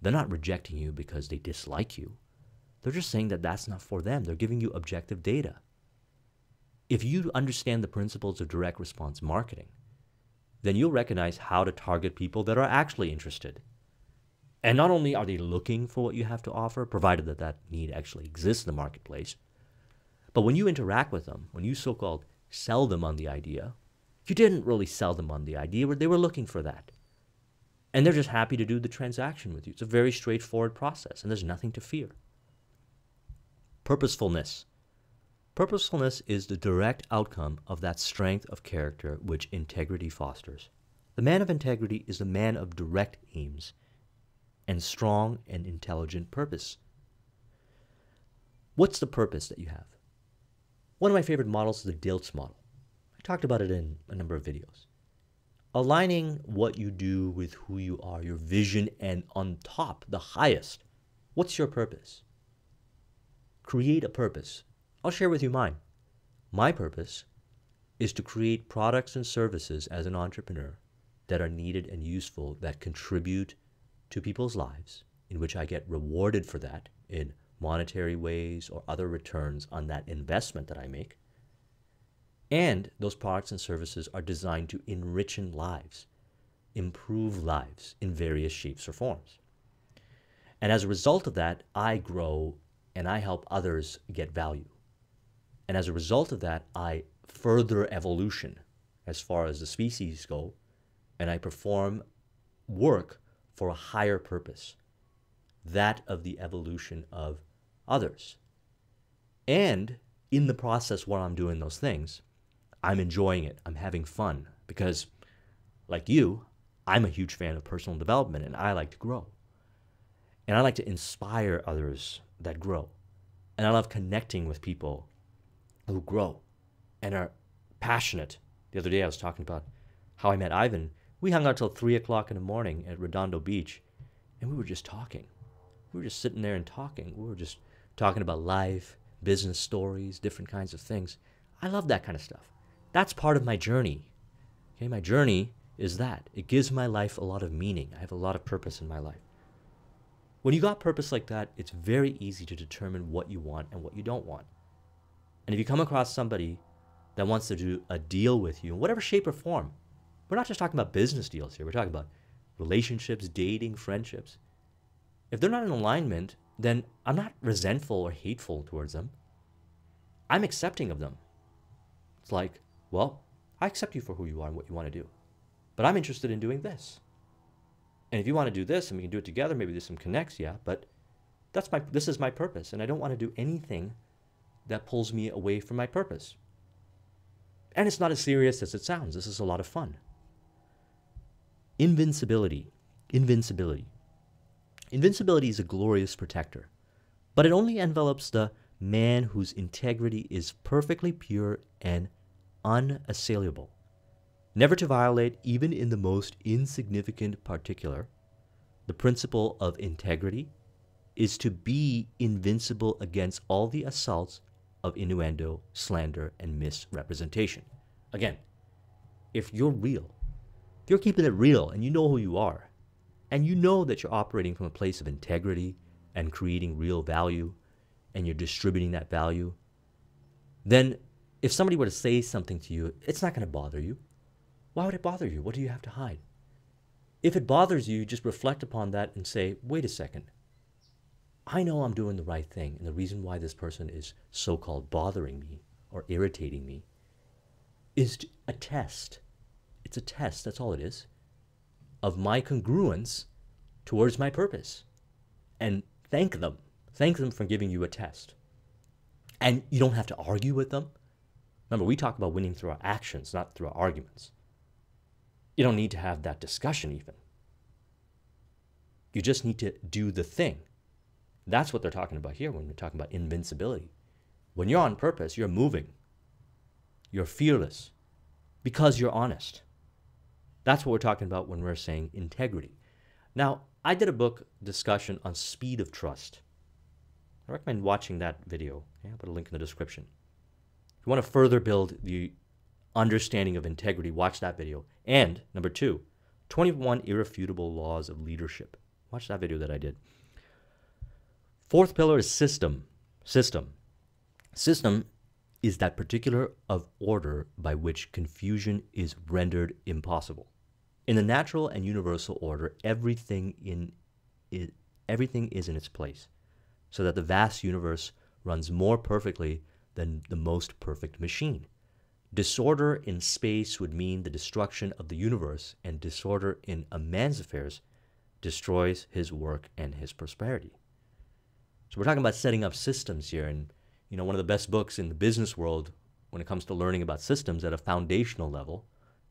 S1: they're not rejecting you because they dislike you. They're just saying that that's not for them. They're giving you objective data. If you understand the principles of direct response marketing, then you'll recognize how to target people that are actually interested. And not only are they looking for what you have to offer, provided that that need actually exists in the marketplace, but when you interact with them, when you so called sell them on the idea, you didn't really sell them on the idea, they were looking for that. And they're just happy to do the transaction with you. It's a very straightforward process, and there's nothing to fear. Purposefulness. Purposefulness is the direct outcome of that strength of character which integrity fosters. The man of integrity is the man of direct aims and strong and intelligent purpose. What's the purpose that you have? One of my favorite models is the DILTS model. I talked about it in a number of videos. Aligning what you do with who you are, your vision, and on top, the highest. What's your purpose? Create a purpose I'll share with you mine. My purpose is to create products and services as an entrepreneur that are needed and useful that contribute to people's lives, in which I get rewarded for that in monetary ways or other returns on that investment that I make. And those products and services are designed to enrich lives, improve lives in various shapes or forms. And as a result of that, I grow and I help others get value. And as a result of that, I further evolution as far as the species go, and I perform work for a higher purpose, that of the evolution of others. And in the process while I'm doing those things, I'm enjoying it. I'm having fun because, like you, I'm a huge fan of personal development and I like to grow. And I like to inspire others that grow. And I love connecting with people who grow and are passionate. The other day I was talking about how I met Ivan. We hung out till three o'clock in the morning at Redondo Beach, and we were just talking. We were just sitting there and talking. We were just talking about life, business stories, different kinds of things. I love that kind of stuff. That's part of my journey. Okay, my journey is that. It gives my life a lot of meaning. I have a lot of purpose in my life. When you got purpose like that, it's very easy to determine what you want and what you don't want. And if you come across somebody that wants to do a deal with you in whatever shape or form, we're not just talking about business deals here, we're talking about relationships, dating, friendships. If they're not in alignment, then I'm not resentful or hateful towards them. I'm accepting of them. It's like, well, I accept you for who you are and what you want to do. But I'm interested in doing this. And if you want to do this and we can do it together, maybe there's some connects, yeah, but that's my this is my purpose and I don't want to do anything that pulls me away from my purpose. And it's not as serious as it sounds. This is a lot of fun. Invincibility. Invincibility. Invincibility is a glorious protector, but it only envelops the man whose integrity is perfectly pure and unassailable. Never to violate, even in the most insignificant particular, the principle of integrity is to be invincible against all the assaults of innuendo, slander, and misrepresentation. Again, if you're real, if you're keeping it real and you know who you are, and you know that you're operating from a place of integrity and creating real value, and you're distributing that value, then if somebody were to say something to you, it's not going to bother you. Why would it bother you? What do you have to hide? If it bothers you, just reflect upon that and say, wait a second. I know I'm doing the right thing, and the reason why this person is so called bothering me or irritating me is a test. It's a test, that's all it is, of my congruence towards my purpose. And thank them. Thank them for giving you a test. And you don't have to argue with them. Remember, we talk about winning through our actions, not through our arguments. You don't need to have that discussion, even. You just need to do the thing. That's what they're talking about here when we're talking about invincibility. When you're on purpose, you're moving, you're fearless because you're honest. That's what we're talking about when we're saying integrity. Now, I did a book discussion on speed of trust. I recommend watching that video. Yeah, I'll put a link in the description. If you want to further build the understanding of integrity, watch that video. And number two, 21 irrefutable laws of leadership. Watch that video that I did. Fourth pillar is system. System. System is that particular of order by which confusion is rendered impossible. In the natural and universal order, everything in is, everything is in its place, so that the vast universe runs more perfectly than the most perfect machine. Disorder in space would mean the destruction of the universe, and disorder in a man's affairs destroys his work and his prosperity. So we're talking about setting up systems here. And, you know, one of the best books in the business world when it comes to learning about systems at a foundational level,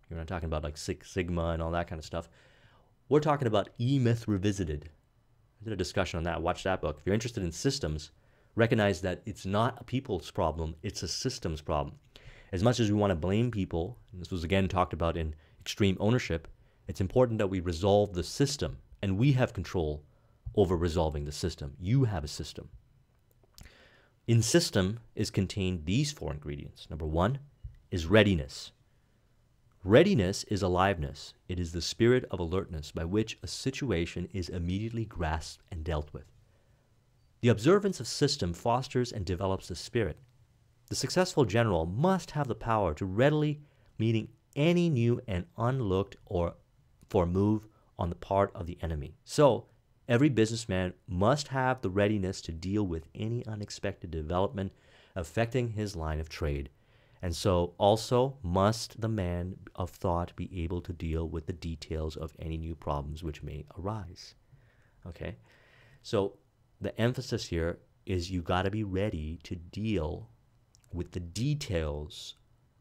S1: you're not talking about like Six Sigma and all that kind of stuff. We're talking about E Myth Revisited. I did a discussion on that. Watch that book. If you're interested in systems, recognize that it's not a people's problem, it's a systems problem. As much as we want to blame people, and this was again talked about in extreme ownership, it's important that we resolve the system and we have control over resolving the system. You have a system. In system is contained these four ingredients. Number one is readiness. Readiness is aliveness. It is the spirit of alertness by which a situation is immediately grasped and dealt with. The observance of system fosters and develops the spirit. The successful general must have the power to readily meeting any new and unlooked or for move on the part of the enemy. So Every businessman must have the readiness to deal with any unexpected development affecting his line of trade. And so also must the man of thought be able to deal with the details of any new problems which may arise. Okay? So the emphasis here is you got to be ready to deal with the details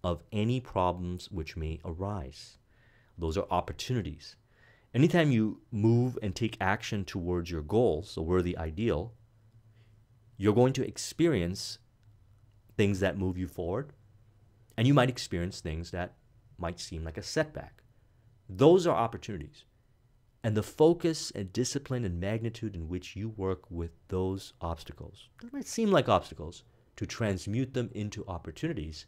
S1: of any problems which may arise. Those are opportunities. Anytime you move and take action towards your goals, a worthy ideal, you're going to experience things that move you forward, and you might experience things that might seem like a setback. Those are opportunities. And the focus and discipline and magnitude in which you work with those obstacles, that might seem like obstacles, to transmute them into opportunities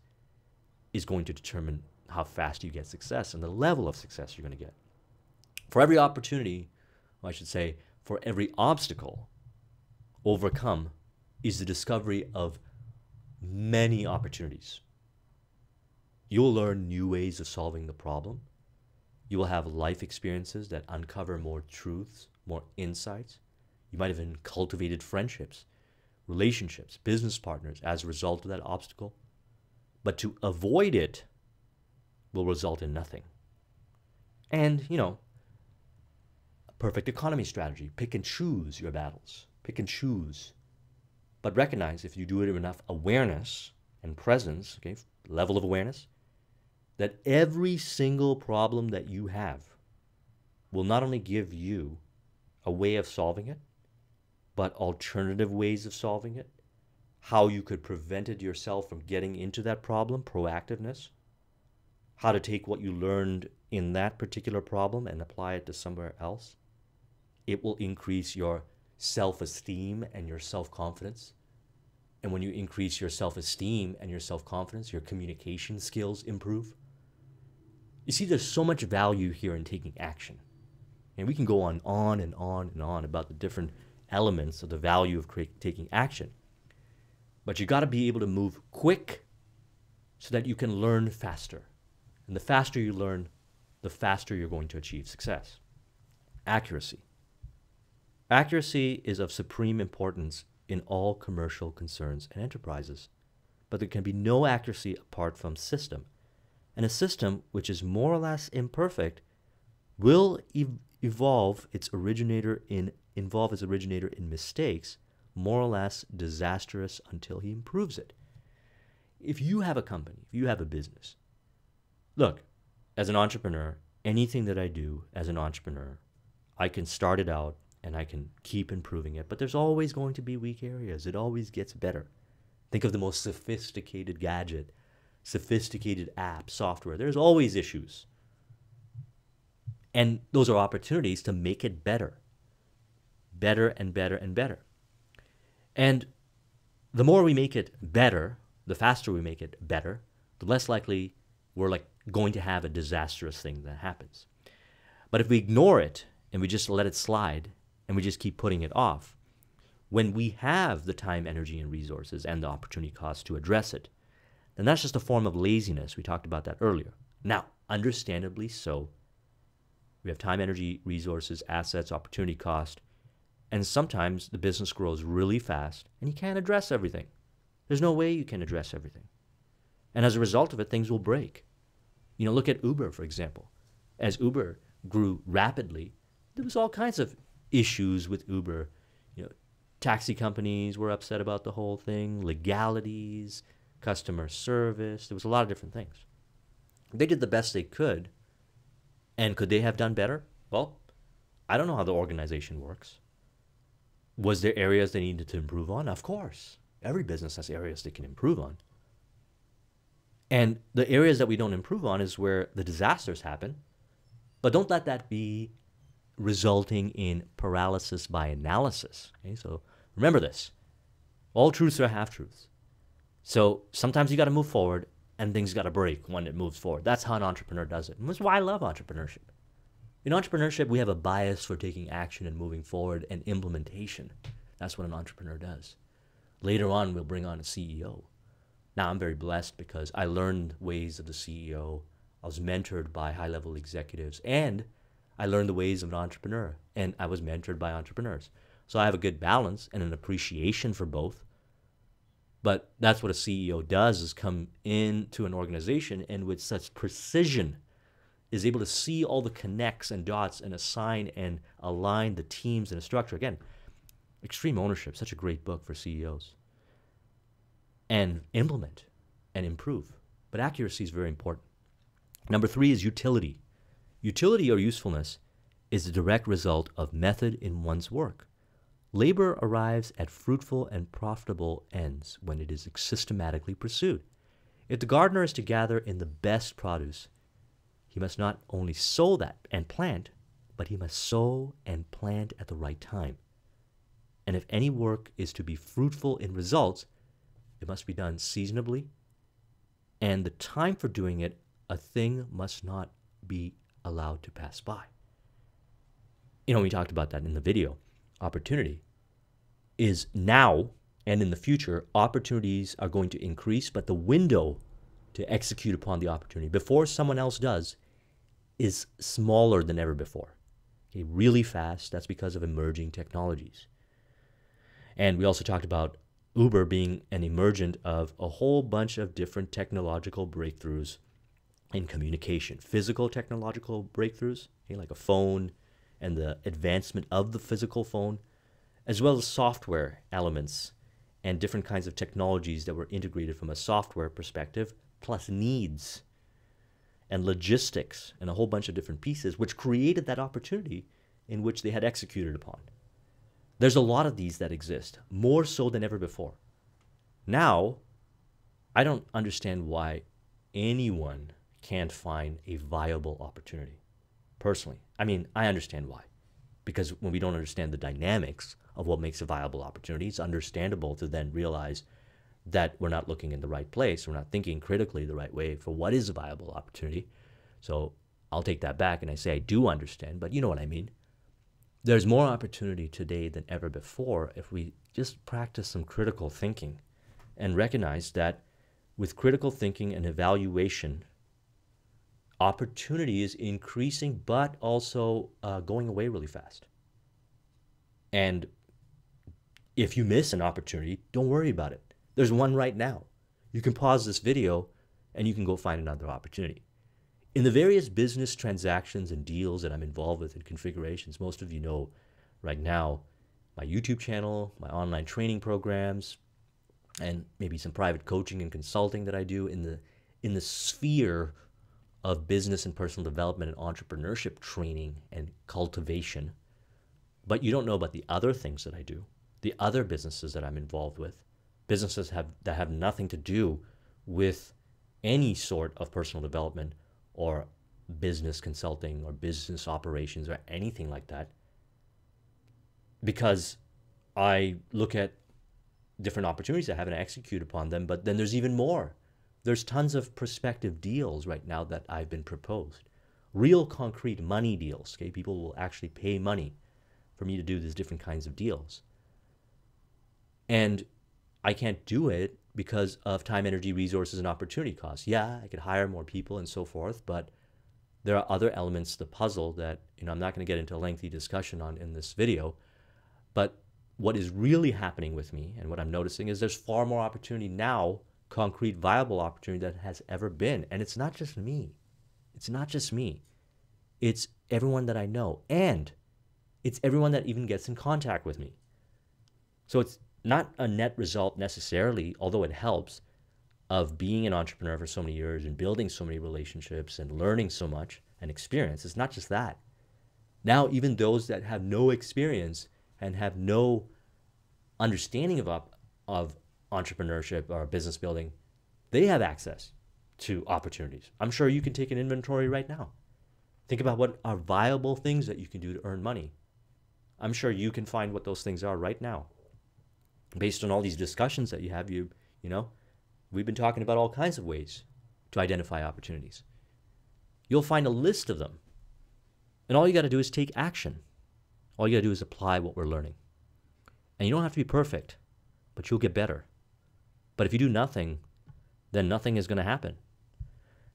S1: is going to determine how fast you get success and the level of success you're going to get. For every opportunity, I should say, for every obstacle overcome is the discovery of many opportunities. You'll learn new ways of solving the problem. You will have life experiences that uncover more truths, more insights. You might have even cultivated friendships, relationships, business partners as a result of that obstacle. But to avoid it will result in nothing. And, you know, perfect economy strategy. Pick and choose your battles. Pick and choose. But recognize if you do it with enough awareness and presence, okay, level of awareness, that every single problem that you have will not only give you a way of solving it, but alternative ways of solving it, how you could prevent it yourself from getting into that problem, proactiveness, how to take what you learned in that particular problem and apply it to somewhere else. It will increase your self esteem and your self confidence. And when you increase your self esteem and your self confidence, your communication skills improve. You see, there's so much value here in taking action. And we can go on, on and on and on about the different elements of the value of taking action. But you got to be able to move quick so that you can learn faster. And the faster you learn, the faster you're going to achieve success. Accuracy. Accuracy is of supreme importance in all commercial concerns and enterprises, but there can be no accuracy apart from system. And a system which is more or less imperfect will ev- evolve its originator in involve its originator in mistakes more or less disastrous until he improves it. If you have a company, if you have a business, look, as an entrepreneur, anything that I do as an entrepreneur, I can start it out and I can keep improving it, but there's always going to be weak areas. It always gets better. Think of the most sophisticated gadget, sophisticated app, software. There's always issues. And those are opportunities to make it better, better and better and better. And the more we make it better, the faster we make it better, the less likely we're like going to have a disastrous thing that happens. But if we ignore it and we just let it slide and we just keep putting it off, when we have the time, energy, and resources and the opportunity cost to address it, then that's just a form of laziness. We talked about that earlier. Now, understandably so, we have time, energy, resources, assets, opportunity cost, and sometimes the business grows really fast and you can't address everything. There's no way you can address everything. And as a result of it, things will break. You know, look at Uber, for example. As Uber grew rapidly, there was all kinds of issues with Uber. You know, taxi companies were upset about the whole thing, legalities, customer service. There was a lot of different things. They did the best they could. And could they have done better? Well, I don't know how the organization works. Was there areas they needed to improve on? Of course. Every business has areas they can improve on. And the areas that we don't improve on is where the disasters happen. But don't let that be resulting in paralysis by analysis. Okay, so remember this all truths are half truths. So sometimes you got to move forward and things got to break when it moves forward. That's how an entrepreneur does it. And that's why I love entrepreneurship. In entrepreneurship, we have a bias for taking action and moving forward and implementation. That's what an entrepreneur does. Later on, we'll bring on a CEO. Now, I'm very blessed because I learned ways of the CEO. I was mentored by high level executives, and I learned the ways of an entrepreneur, and I was mentored by entrepreneurs. So I have a good balance and an appreciation for both. But that's what a CEO does is come into an organization and with such precision is able to see all the connects and dots and assign and align the teams and a structure. Again, Extreme Ownership, such a great book for CEOs. And implement and improve. But accuracy is very important. Number three is utility. Utility or usefulness is the direct result of method in one's work. Labor arrives at fruitful and profitable ends when it is systematically pursued. If the gardener is to gather in the best produce, he must not only sow that and plant, but he must sow and plant at the right time. And if any work is to be fruitful in results, it must be done seasonably, and the time for doing it, a thing must not be allowed to pass by. You know, we talked about that in the video. Opportunity is now and in the future, opportunities are going to increase, but the window to execute upon the opportunity before someone else does is smaller than ever before. Okay, really fast. That's because of emerging technologies. And we also talked about Uber being an emergent of a whole bunch of different technological breakthroughs in communication, physical technological breakthroughs, okay, like a phone and the advancement of the physical phone, as well as software elements and different kinds of technologies that were integrated from a software perspective, plus needs and logistics and a whole bunch of different pieces, which created that opportunity in which they had executed upon. There's a lot of these that exist, more so than ever before. Now, I don't understand why anyone can't find a viable opportunity. Personally, I mean, I understand why. Because when we don't understand the dynamics of what makes a viable opportunity, it's understandable to then realize that we're not looking in the right place. We're not thinking critically the right way for what is a viable opportunity. So I'll take that back and I say I do understand, but you know what I mean. There's more opportunity today than ever before if we just practice some critical thinking and recognize that with critical thinking and evaluation, opportunity is increasing, but also uh, going away really fast. And if you miss an opportunity, don't worry about it. There's one right now. You can pause this video and you can go find another opportunity. In the various business transactions and deals that I'm involved with and configurations, most of you know right now my YouTube channel, my online training programs, and maybe some private coaching and consulting that I do in the in the sphere of business and personal development and entrepreneurship training and cultivation. But you don't know about the other things that I do, the other businesses that I'm involved with, businesses have that have nothing to do with any sort of personal development or business consulting or business operations or anything like that. Because I look at different opportunities I haven't execute upon them, but then there's even more. There's tons of prospective deals right now that I've been proposed. Real concrete money deals. Okay, people will actually pay money for me to do these different kinds of deals. And I can't do it because of time, energy, resources, and opportunity costs. Yeah, I could hire more people and so forth, but there are other elements to the puzzle that you know I'm not going to get into a lengthy discussion on in this video. But what is really happening with me and what I'm noticing is there's far more opportunity now, concrete, viable opportunity that has ever been. And it's not just me. It's not just me. It's everyone that I know. And it's everyone that even gets in contact with me. So it's not a net result necessarily, although it helps, of being an entrepreneur for so many years and building so many relationships and learning so much and experience. It's not just that. Now, even those that have no experience and have no understanding of, of entrepreneurship or business building, they have access to opportunities. I'm sure you can take an inventory right now. Think about what are viable things that you can do to earn money. I'm sure you can find what those things are right now. Based on all these discussions that you have, you you know, we've been talking about all kinds of ways to identify opportunities. You'll find a list of them. And all you got to do is take action. All you got to do is apply what we're learning. And you don't have to be perfect, but you'll get better. But if you do nothing, then nothing is going to happen.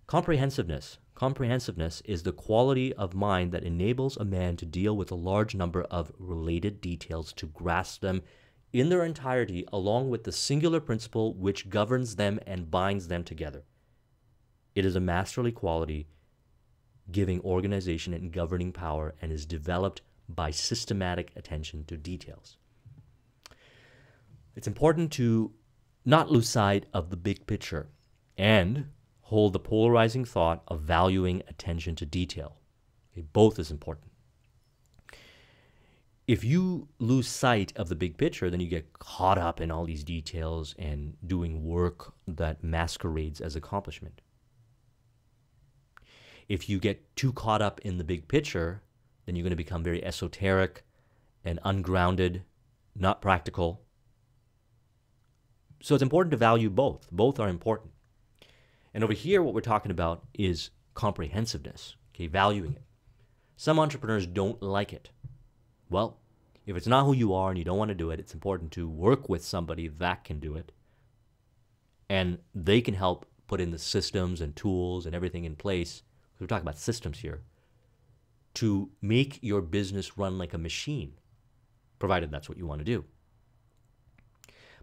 S1: Comprehensiveness. Comprehensiveness is the quality of mind that enables a man to deal with a large number of related details to grasp them in their entirety along with the singular principle which governs them and binds them together. It is a masterly quality giving organization and governing power and is developed by systematic attention to details. It's important to not lose sight of the big picture and hold the polarizing thought of valuing attention to detail. Okay, both is important. If you lose sight of the big picture, then you get caught up in all these details and doing work that masquerades as accomplishment. If you get too caught up in the big picture, then you're going to become very esoteric and ungrounded, not practical. So it's important to value both. Both are important. And over here, what we're talking about is comprehensiveness, okay, valuing it. Some entrepreneurs don't like it. Well, if it's not who you are and you don't want to do it, it's important to work with somebody that can do it. And they can help put in the systems and tools and everything in place. We're talking about systems here to make your business run like a machine, provided that's what you want to do.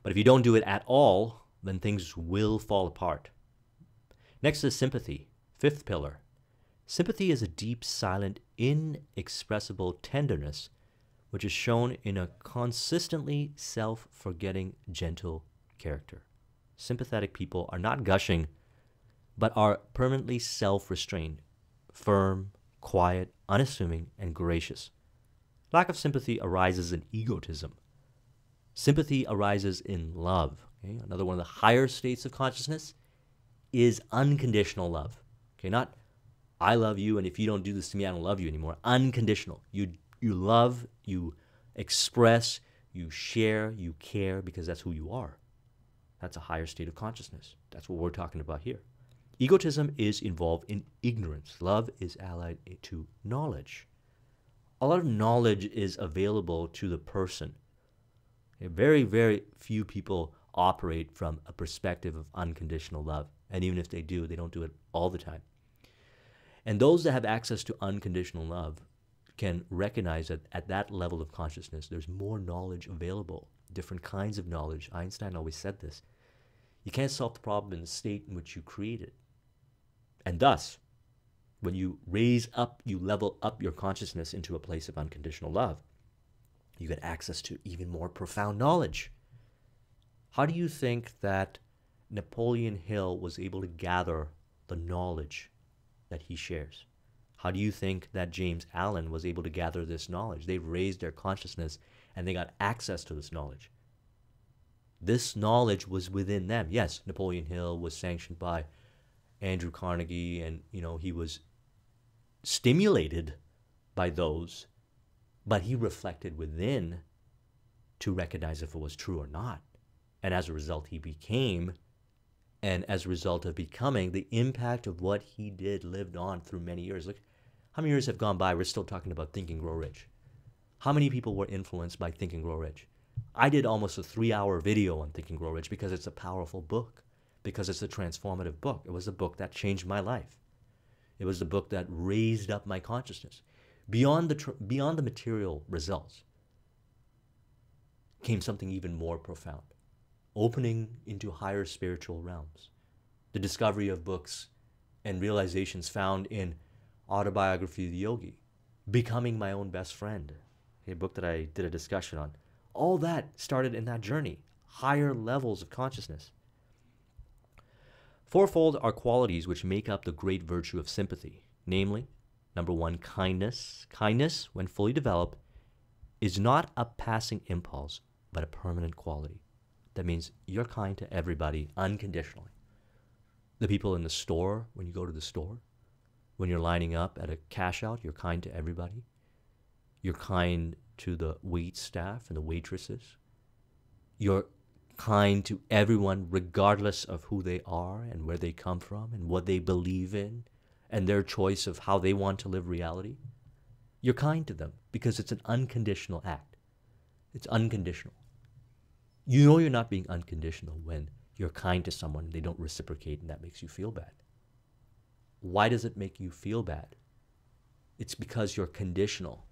S1: But if you don't do it at all, then things will fall apart. Next is sympathy, fifth pillar. Sympathy is a deep, silent, inexpressible tenderness which is shown in a consistently self forgetting, gentle character. Sympathetic people are not gushing, but are permanently self restrained, firm, quiet, unassuming, and gracious. Lack of sympathy arises in egotism. Sympathy arises in love. Okay? Another one of the higher states of consciousness is unconditional love. Okay, not I love you, and if you don't do this to me, I don't love you anymore. Unconditional. You you love, you express, you share, you care because that's who you are. That's a higher state of consciousness. That's what we're talking about here. Egotism is involved in ignorance. Love is allied to knowledge. A lot of knowledge is available to the person. Very, very few people operate from a perspective of unconditional love. And even if they do, they don't do it all the time. And those that have access to unconditional love can recognize that at that level of consciousness, there's more knowledge available, different kinds of knowledge. Einstein always said this. You can't solve the problem in the state in which you create it. And thus, when you raise up, you level up your consciousness into a place of unconditional love, you get access to even more profound knowledge. How do you think that Napoleon Hill was able to gather the knowledge that he shares? How do you think that James Allen was able to gather this knowledge? They've raised their consciousness and they got access to this knowledge. This knowledge was within them. Yes, Napoleon Hill was sanctioned by Andrew Carnegie and you know he was stimulated by those, but he reflected within to recognize if it was true or not. And as a result, he became and as a result of becoming, the impact of what he did lived on through many years. Look, how many years have gone by? We're still talking about Think and Grow Rich. How many people were influenced by Think and Grow Rich? I did almost a three hour video on Think and Grow Rich because it's a powerful book, because it's a transformative book. It was a book that changed my life. It was the book that raised up my consciousness. Beyond the, beyond the material results came something even more profound, opening into higher spiritual realms. The discovery of books and realizations found in Autobiography of the Yogi, Becoming My Own Best Friend, a book that I did a discussion on. All that started in that journey, higher levels of consciousness. Fourfold are qualities which make up the great virtue of sympathy, namely, number one, kindness. Kindness, when fully developed, is not a passing impulse, but a permanent quality. That means you're kind to everybody unconditionally. The people in the store, when you go to the store, when you're lining up at a cash out, you're kind to everybody. You're kind to the wait staff and the waitresses. You're kind to everyone, regardless of who they are and where they come from and what they believe in and their choice of how they want to live reality. You're kind to them because it's an unconditional act. It's unconditional. You know you're not being unconditional when you're kind to someone and they don't reciprocate and that makes you feel bad. Why does it make you feel bad? It's because you're conditional.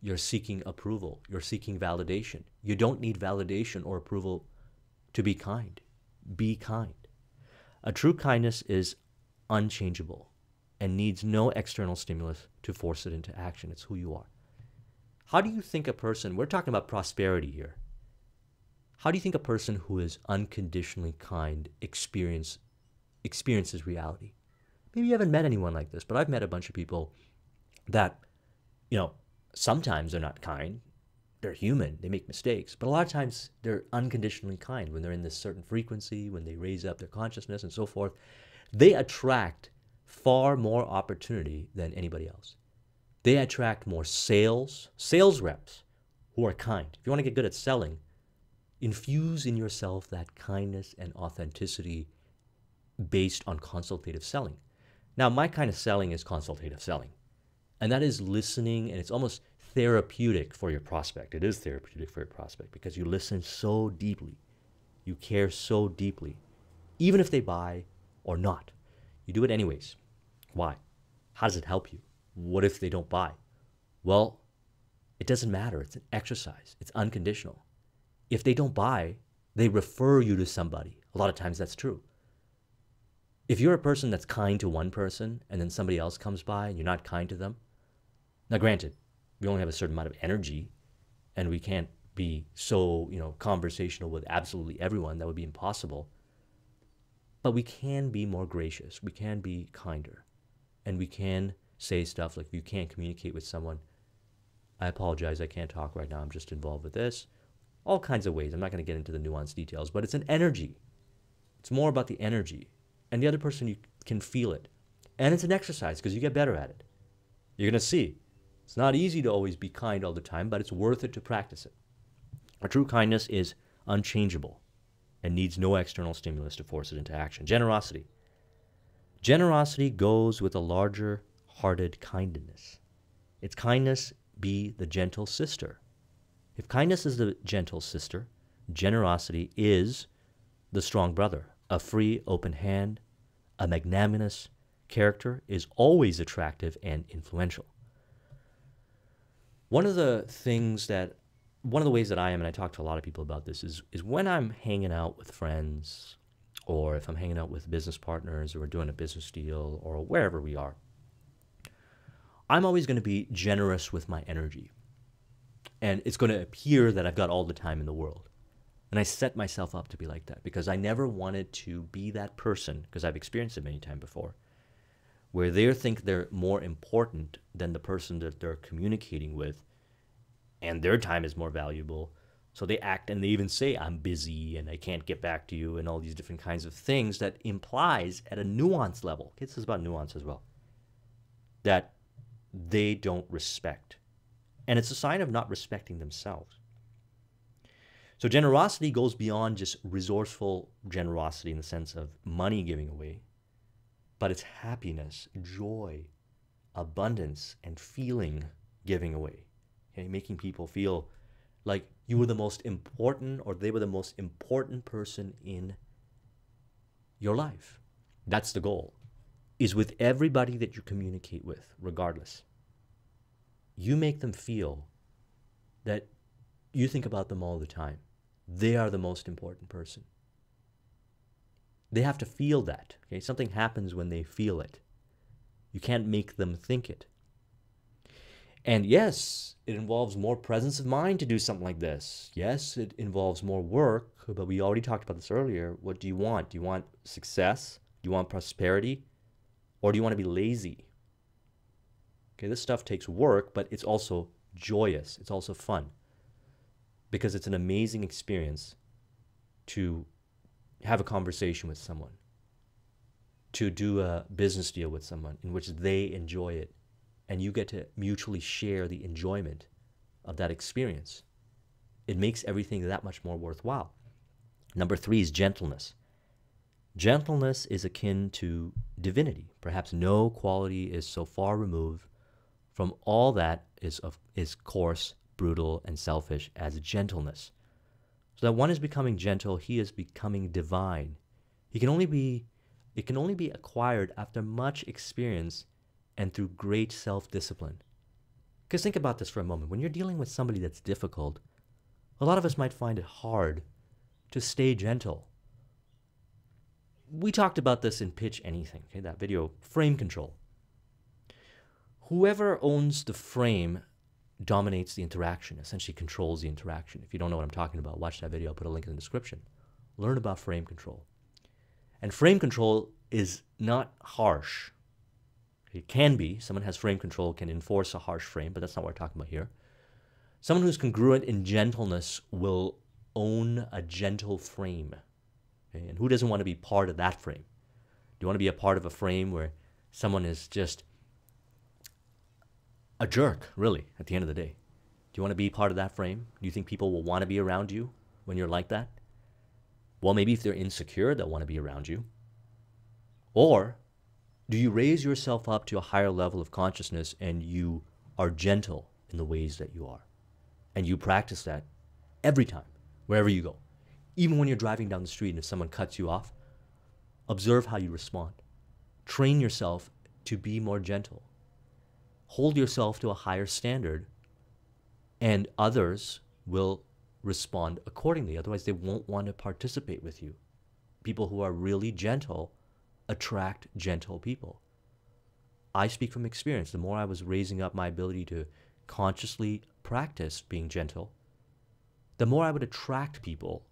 S1: You're seeking approval. You're seeking validation. You don't need validation or approval to be kind. Be kind. A true kindness is unchangeable and needs no external stimulus to force it into action. It's who you are. How do you think a person, we're talking about prosperity here. How do you think a person who is unconditionally kind experience, experiences reality? maybe you haven't met anyone like this, but I've met a bunch of people that, you know, sometimes they're not kind. They're human. They make mistakes. But a lot of times they're unconditionally kind when they're in this certain frequency, when they raise up their consciousness and so forth. They attract far more opportunity than anybody else. They attract more sales, sales reps who are kind. If you want to get good at selling, infuse in yourself that kindness and authenticity based on consultative selling. Now, my kind of selling is consultative selling, and that is listening, and it's almost therapeutic for your prospect. It is therapeutic for your prospect because you listen so deeply, you care so deeply, even if they buy or not. You do it anyways. Why? How does it help you? What if they don't buy? Well, it doesn't matter. It's an exercise, it's unconditional. If they don't buy, they refer you to somebody. A lot of times that's true if you're a person that's kind to one person and then somebody else comes by and you're not kind to them, now granted, we only have a certain amount of energy and we can't be so, you know, conversational with absolutely everyone. That would be impossible. But we can be more gracious. We can be kinder. And we can say stuff like, you can't communicate with someone. I apologize, I can't talk right now. I'm just involved with this. All kinds of ways. I'm not going to get into the nuanced details, but it's an energy. It's more about the energy. And the other person, you can feel it. And it's an exercise because you get better at it. You're going to see. It's not easy to always be kind all the time, but it's worth it to practice it. A true kindness is unchangeable and needs no external stimulus to force it into action. Generosity. Generosity goes with a larger hearted kindness. Its kindness be the gentle sister. If kindness is the gentle sister, generosity is the strong brother. A free, open hand, a magnanimous character is always attractive and influential. One of the things that one of the ways that I am, and I talk to a lot of people about this, is is when I'm hanging out with friends, or if I'm hanging out with business partners, or doing a business deal, or wherever we are. I'm always going to be generous with my energy, and it's going to appear that I've got all the time in the world, and I set myself up to be like that because I never wanted to be that person because I've experienced it many times before, where they think they're more important than the person that they're communicating with and their time is more valuable. So they act and they even say, I'm busy and I can't get back to you, and all these different kinds of things that implies at a nuance level, okay, this is about nuance as well, that they don't respect. And it's a sign of not respecting themselves. So generosity goes beyond just resourceful generosity in the sense of money giving away, but it's happiness, joy, abundance, and feeling giving away okay, making people feel like you were the most important or they were the most important person in your life. That's the goal. Is with everybody that you communicate with, regardless. You make them feel that you think about them all the time. They are the most important person. They have to feel that. Okay? Something happens when they feel it. You can't make them think it. And yes, it involves more presence of mind to do something like this. Yes, it involves more work, but we already talked about this earlier. What do you want? Do you want success? Do you want prosperity? Or do you want to be lazy? Okay, this stuff takes work, but it's also joyous. It's also fun because it's an amazing experience to have a conversation with someone, to do a business deal with someone in which they enjoy it and you get to mutually share the enjoyment of that experience. It makes everything that much more worthwhile. Number three is gentleness. Gentleness is akin to divinity. Perhaps no quality is so far removed from all that is, of, is coarse, brutal, and selfish as gentleness. So that one is becoming gentle, he is becoming divine. He can only be, it can only be acquired after much experience and through great self discipline. Because think about this for a moment. When you're dealing with somebody that's difficult, a lot of us might find it hard to stay gentle. We talked about this in Pitch Anything, okay, that video, frame control. Whoever owns the frame dominates the interaction, essentially controls the interaction. If you don't know what I'm talking about, watch that video. I'll put a link in the description. Learn about frame control. And frame control is not harsh. It can be. Someone has frame control, can enforce a harsh frame, but that's not what we're talking about here. Someone who's congruent in gentleness will own a gentle frame. Okay? And who doesn't want to be part of that frame? Do you want to be a part of a frame where someone is just a jerk, really, at the end of the day? Do you want to be part of that frame? Do you think people will want to be around you when you're like that? Well, maybe if they're insecure, they'll want to be around you. Or do you raise yourself up to a higher level of consciousness and you are gentle in the ways that you are? And you practice that every time, wherever you go. Even when you're driving down the street and if someone cuts you off, observe how you respond. Train yourself to be more gentle. Hold yourself to a higher standard, and others will respond accordingly. Otherwise, they won't want to participate with you. People who are really gentle attract gentle people. I speak from experience. The more I was raising up my ability to consciously practice being gentle, the more I would attract people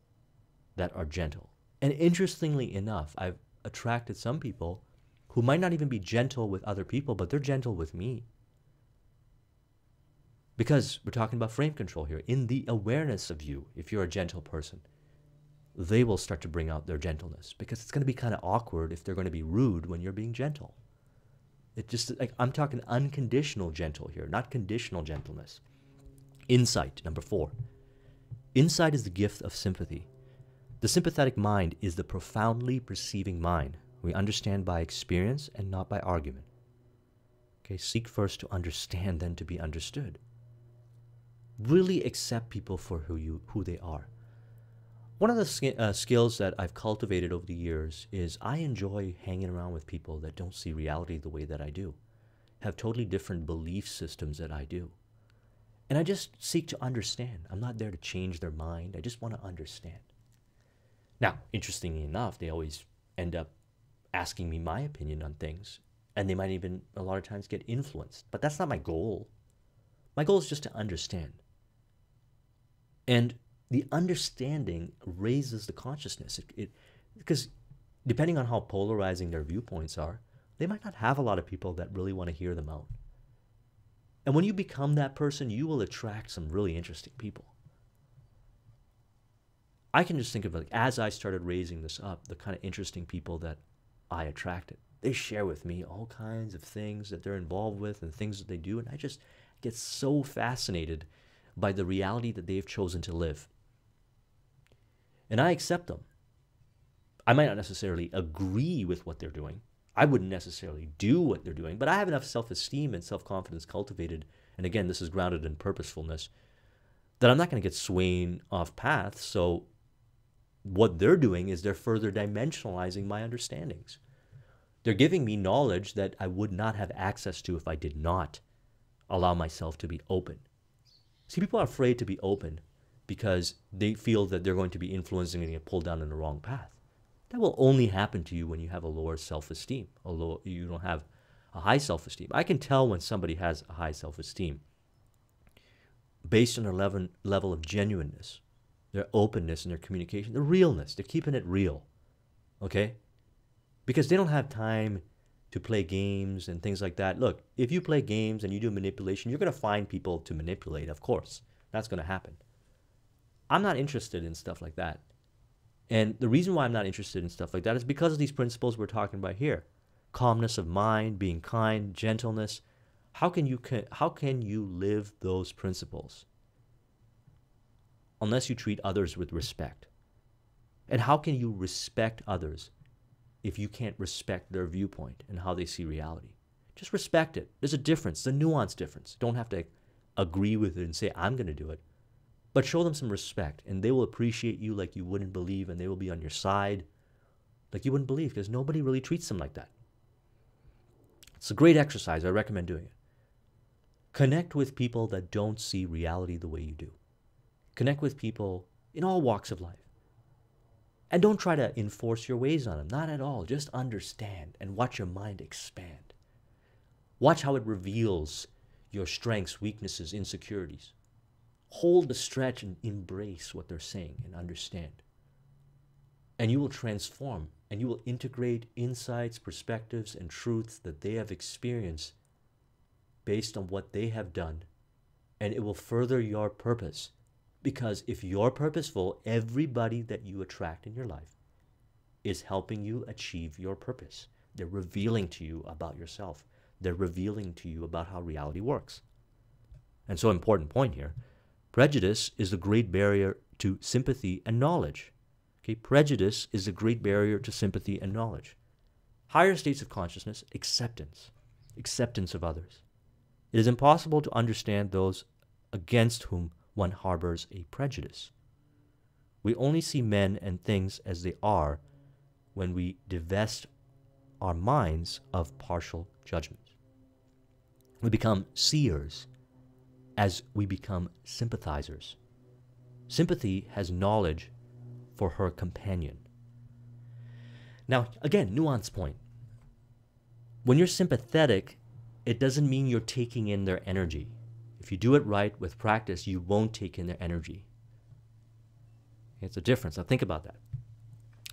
S1: that are gentle. And interestingly enough, I've attracted some people who might not even be gentle with other people, but they're gentle with me. Because we're talking about frame control here. In the awareness of you, if you're a gentle person, they will start to bring out their gentleness because it's going to be kind of awkward if they're going to be rude when you're being gentle. It just like I'm talking unconditional gentle here, not conditional gentleness. Insight, number 4. Insight is the gift of sympathy. The sympathetic mind is the profoundly perceiving mind. We understand by experience and not by argument. Okay, seek first to understand, then to be understood. Really accept people for who you who they are. One of the uh, skills that I've cultivated over the years is I enjoy hanging around with people that don't see reality the way that I do, have totally different belief systems that I do. And I just seek to understand. I'm not there to change their mind. I just want to understand. Now, interestingly enough, they always end up asking me my opinion on things, and they might even a lot of times get influenced. But that's not my goal. My goal is just to understand. And the understanding raises the consciousness. It, it, because depending on how polarizing their viewpoints are, they might not have a lot of people that really want to hear them out. And when you become that person, you will attract some really interesting people. I can just think of like as I started raising this up, the kind of interesting people that I attracted. They share with me all kinds of things that they're involved with and things that they do, and I just get so fascinated by the reality that they've chosen to live and I accept them. I might not necessarily agree with what they're doing. I wouldn't necessarily do what they're doing, but I have enough self esteem and self confidence cultivated. And again, this is grounded in purposefulness that I'm not going to get swaying off path. So, what they're doing is they're further dimensionalizing my understandings. They're giving me knowledge that I would not have access to if I did not allow myself to be open. See, people are afraid to be open because they feel that they're going to be influencing and get pulled down in the wrong path. That will only happen to you when you have a lower self-esteem, although you don't have a high self-esteem. I can tell when somebody has a high self-esteem based on their level, level of genuineness, their openness and their communication, their realness. They're keeping it real, okay? Because they don't have time to play games and things like that. Look, if you play games and you do manipulation, you're going to find people to manipulate, of course. That's going to happen. I'm not interested in stuff like that. And the reason why I'm not interested in stuff like that is because of these principles we're talking about here. Calmness of mind, being kind, gentleness. How can you how can you live those principles? Unless you treat others with respect. And how can you respect others if you can't respect their viewpoint and how they see reality? Just respect it. There's a difference, a nuance difference. Don't have to agree with it and say, I'm going to do it. But show them some respect, and they will appreciate you like you wouldn't believe, and they will be on your side like you wouldn't believe, because nobody really treats them like that. It's a great exercise. I recommend doing it. Connect with people that don't see reality the way you do. Connect with people in all walks of life. And don't try to enforce your ways on them. Not at all. Just understand and watch your mind expand. Watch how it reveals your strengths, weaknesses, insecurities hold the stretch and embrace what they're saying and understand. And you will transform and you will integrate insights, perspectives, and truths that they have experienced based on what they have done. And it will further your purpose. Because if you're purposeful, everybody that you attract in your life is helping you achieve your purpose. They're revealing to you about yourself. They're revealing to you about how reality works. And so, important point here Prejudice is the great barrier to sympathy and knowledge. Okay, prejudice is the great barrier to sympathy and knowledge. Higher states of consciousness, acceptance, acceptance of others. It is impossible to understand those against whom one harbors a prejudice. We only see men and things as they are when we divest our minds of partial judgment. We become seers as we become sympathizers. Sympathy has knowledge for her companion. Now, again, nuance point. When you're sympathetic, it doesn't mean you're taking in their energy. If you do it right with practice, you won't take in their energy. It's a difference. Now think about that.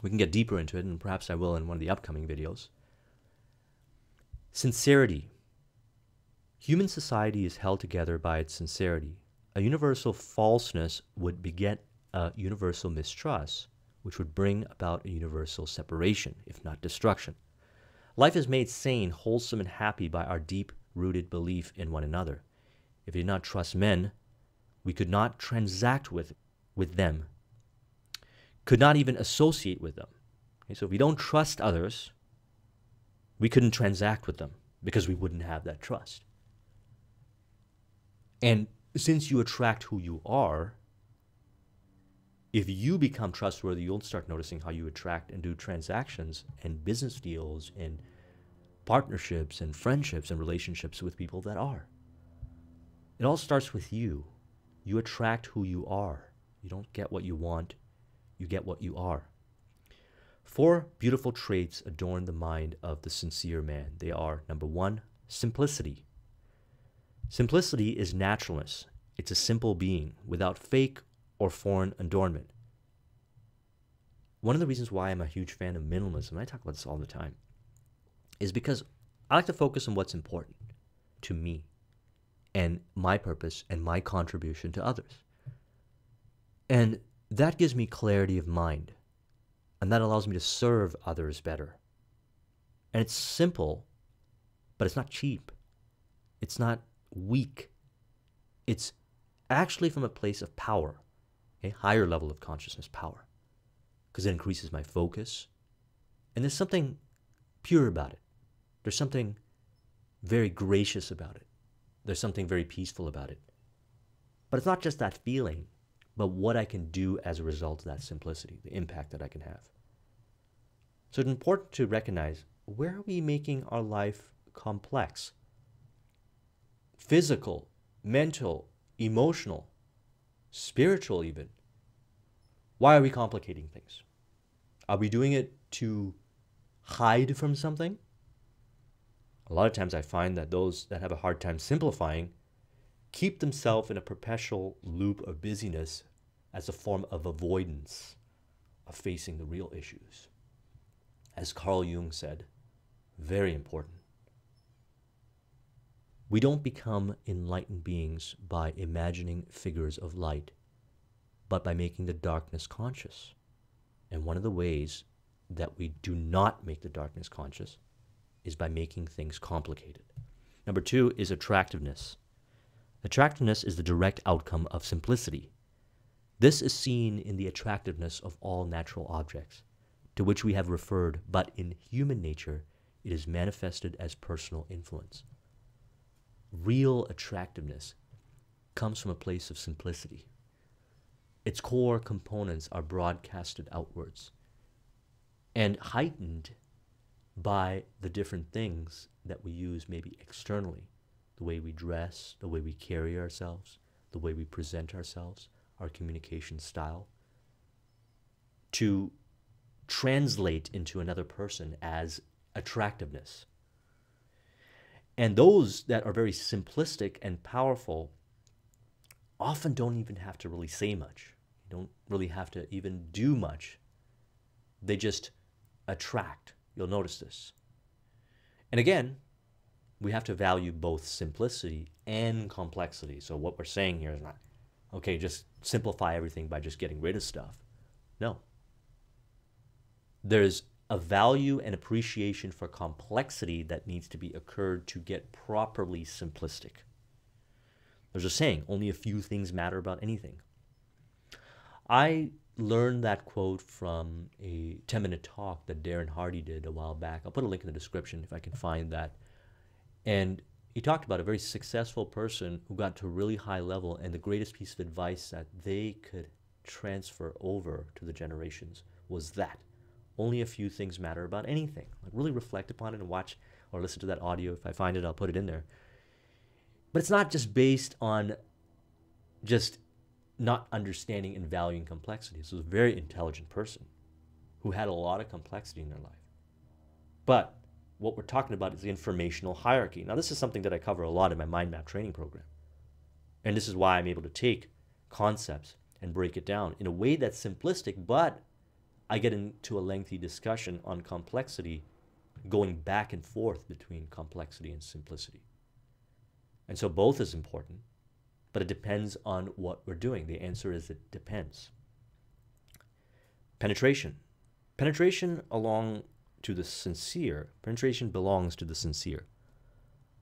S1: We can get deeper into it, and perhaps I will in one of the upcoming videos. Sincerity. Human society is held together by its sincerity. A universal falseness would beget a universal mistrust, which would bring about a universal separation, if not destruction. Life is made sane, wholesome, and happy by our deep rooted belief in one another. If we did not trust men, we could not transact with, with them, could not even associate with them. Okay, so if we don't trust others, we couldn't transact with them because we wouldn't have that trust. And since you attract who you are, if you become trustworthy, you'll start noticing how you attract and do transactions and business deals and partnerships and friendships and relationships with people that are. It all starts with you. You attract who you are. You don't get what you want, you get what you are. Four beautiful traits adorn the mind of the sincere man. They are number one, simplicity. Simplicity is naturalness. It's a simple being without fake or foreign adornment. One of the reasons why I'm a huge fan of minimalism, and I talk about this all the time, is because I like to focus on what's important to me and my purpose and my contribution to others. And that gives me clarity of mind. And that allows me to serve others better. And it's simple, but it's not cheap. It's not weak. It's actually from a place of power, a higher level of consciousness power, because it increases my focus. And there's something pure about it. There's something very gracious about it. There's something very peaceful about it. But it's not just that feeling, but what I can do as a result of that simplicity, the impact that I can have. So it's important to recognize where are we making our life complex? Physical, mental, emotional, spiritual, even. Why are we complicating things? Are we doing it to hide from something? A lot of times I find that those that have a hard time simplifying keep themselves in a perpetual loop of busyness as a form of avoidance of facing the real issues. As Carl Jung said, very important. We don't become enlightened beings by imagining figures of light, but by making the darkness conscious. And one of the ways that we do not make the darkness conscious is by making things complicated. Number two is attractiveness. Attractiveness is the direct outcome of simplicity. This is seen in the attractiveness of all natural objects, to which we have referred, but in human nature it is manifested as personal influence. Real attractiveness comes from a place of simplicity. Its core components are broadcasted outwards and heightened by the different things that we use maybe externally the way we dress, the way we carry ourselves, the way we present ourselves, our communication style, to translate into another person as attractiveness. And those that are very simplistic and powerful often don't even have to really say much. You don't really have to even do much. They just attract. You'll notice this. And again, we have to value both simplicity and complexity. So what we're saying here is not, okay, just simplify everything by just getting rid of stuff. No. There's a value and appreciation for complexity that needs to be occurred to get properly simplistic. There's a saying, only a few things matter about anything. I learned that quote from a 10 minute talk that Darren Hardy did a while back. I'll put a link in the description if I can find that. And he talked about a very successful person who got to a really high level, and the greatest piece of advice that they could transfer over to the generations was that only a few things matter about anything. Like really reflect upon it and watch or listen to that audio. If I find it, I'll put it in there. But it's not just based on just not understanding and valuing complexity. This was a very intelligent person who had a lot of complexity in their life. But what we're talking about is the informational hierarchy. Now, this is something that I cover a lot in my mind map training program. And this is why I'm able to take concepts and break it down in a way that's simplistic, but I get into a lengthy discussion on complexity, going back and forth between complexity and simplicity. And so both is important, but it depends on what we're doing. The answer is it depends. Penetration. Penetration along to the sincere, penetration belongs to the sincere.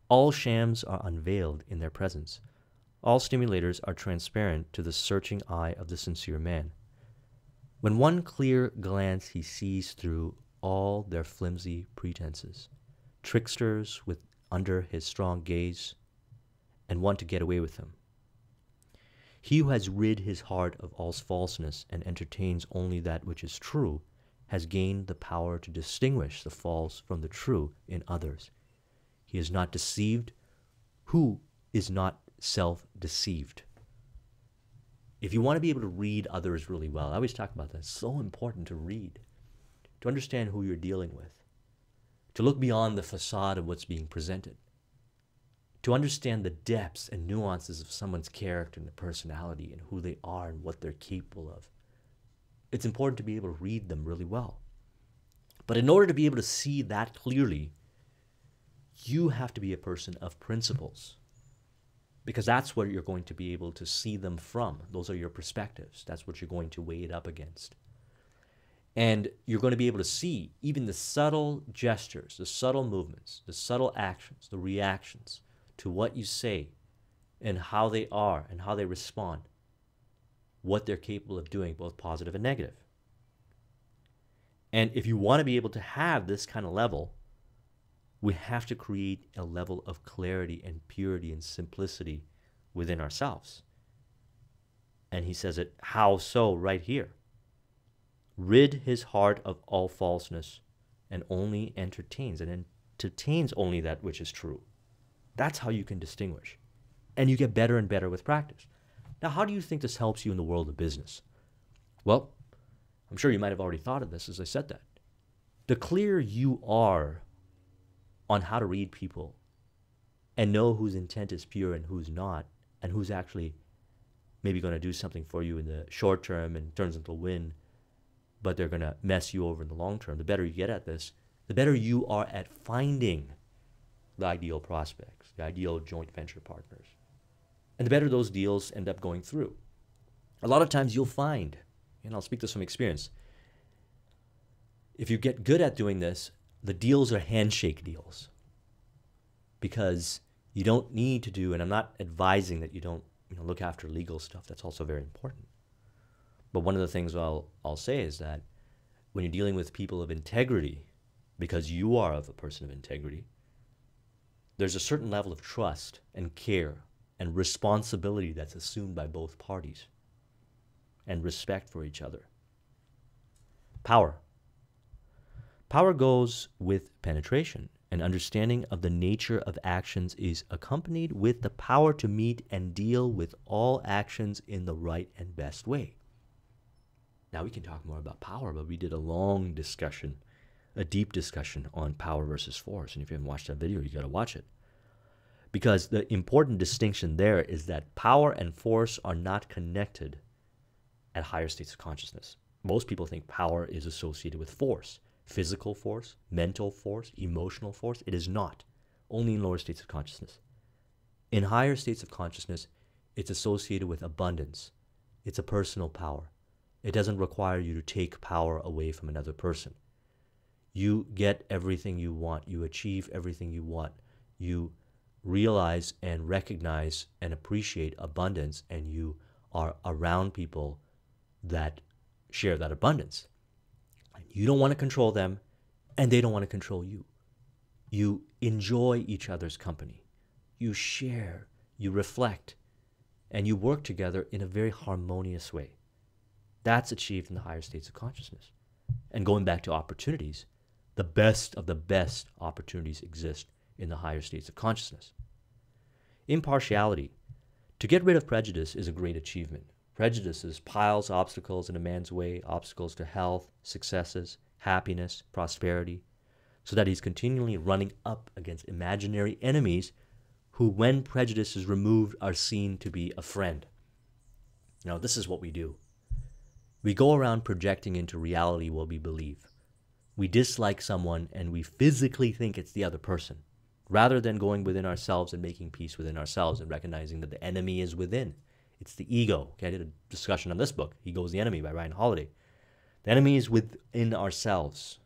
S1: All shams are unveiled in their presence. All stimulators are transparent to the searching eye of the sincere man. When one clear glance he sees through all their flimsy pretenses, tricksters with under his strong gaze, and want to get away with him. He who has rid his heart of all falseness and entertains only that which is true has gained the power to distinguish the false from the true in others. He is not deceived who is not self deceived. If you want to be able to read others really well, I always talk about that. It's so important to read, to understand who you're dealing with, to look beyond the facade of what's being presented, to understand the depths and nuances of someone's character and personality and who they are and what they're capable of it's important to be able to read them really well. But in order to be able to see that clearly, you have to be a person of principles because that's where you're going to be able to see them from. Those are your perspectives. That's what you're going to weigh it up against. And you're going to be able to see even the subtle gestures, the subtle movements, the subtle actions, the reactions to what you say and how they are and how they respond what they're capable of doing, both positive and negative. And if you want to be able to have this kind of level, we have to create a level of clarity and purity and simplicity within ourselves. And he says it, how so, right here? Rid his heart of all falseness and only entertains, and entertains only that which is true. That's how you can distinguish. And you get better and better with practice. Now, how do you think this helps you in the world of business? Well, I'm sure you might have already thought of this as I said that. The clearer you are on how to read people and know whose intent is pure and who's not, and who's actually maybe going to do something for you in the short term and turns into a win, but they're going to mess you over in the long term, the better you get at this, the better you are at finding the ideal prospects, the ideal joint venture partners and the better those deals end up going through. A lot of times you'll find, and I'll speak to some experience, if you get good at doing this, the deals are handshake deals because you don't need to do, and I'm not advising that you don't you know, look after legal stuff. That's also very important. But one of the things I'll, I'll say is that when you're dealing with people of integrity, because you are of a person of integrity, there's a certain level of trust and care and responsibility that's assumed by both parties and respect for each other. Power. Power goes with penetration. An understanding of the nature of actions is accompanied with the power to meet and deal with all actions in the right and best way. Now we can talk more about power, but we did a long discussion, a deep discussion on power versus force. And if you haven't watched that video, you got to watch it. Because the important distinction there is that power and force are not connected at higher states of consciousness. Most people think power is associated with force physical force, mental force, emotional force. It is not, only in lower states of consciousness. In higher states of consciousness, it's associated with abundance. It's a personal power. It doesn't require you to take power away from another person. You get everything you want. You achieve everything you want. You realize and recognize and appreciate abundance and you are around people that share that abundance. You don't want to control them and they don't want to control you. You enjoy each other's company. You share, you reflect, and you work together in a very harmonious way. That's achieved in the higher states of consciousness. And going back to opportunities, the best of the best opportunities exist in the higher states of consciousness. Impartiality. To get rid of prejudice is a great achievement. Prejudices piles obstacles in a man's way, obstacles to health, successes, happiness, prosperity, so that he's continually running up against imaginary enemies who, when prejudice is removed, are seen to be a friend. Now, this is what we do. We go around projecting into reality what we believe. We dislike someone and we physically think it's the other person, rather than going within ourselves and making peace within ourselves and recognizing that the enemy is within. It's the ego. Okay, I did a discussion on this book, Ego is the Enemy by Ryan Holiday. The enemy is within ourselves.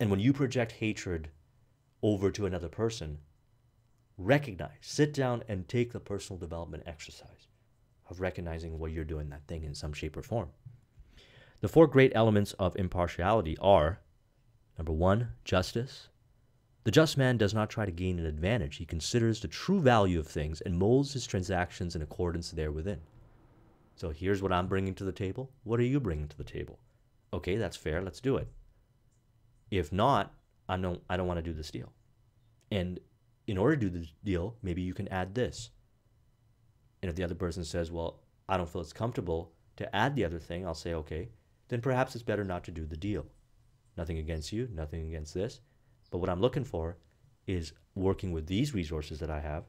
S1: And when you project hatred over to another person, recognize, sit down and take the personal development exercise of recognizing what you're doing that thing in some shape or form. The four great elements of impartiality are number one, justice. The just man does not try to gain an advantage. He considers the true value of things and molds his transactions in accordance therewithin. So here's what I'm bringing to the table. What are you bringing to the table? Okay, that's fair. Let's do it. If not, I don't, I don't want to do this deal. And in order to do the deal, maybe you can add this. And if the other person says, well, I don't feel it's comfortable to add the other thing, I'll say, okay, then perhaps it's better not to do the deal. Nothing against you, nothing against this. But what I'm looking for is working with these resources that I have.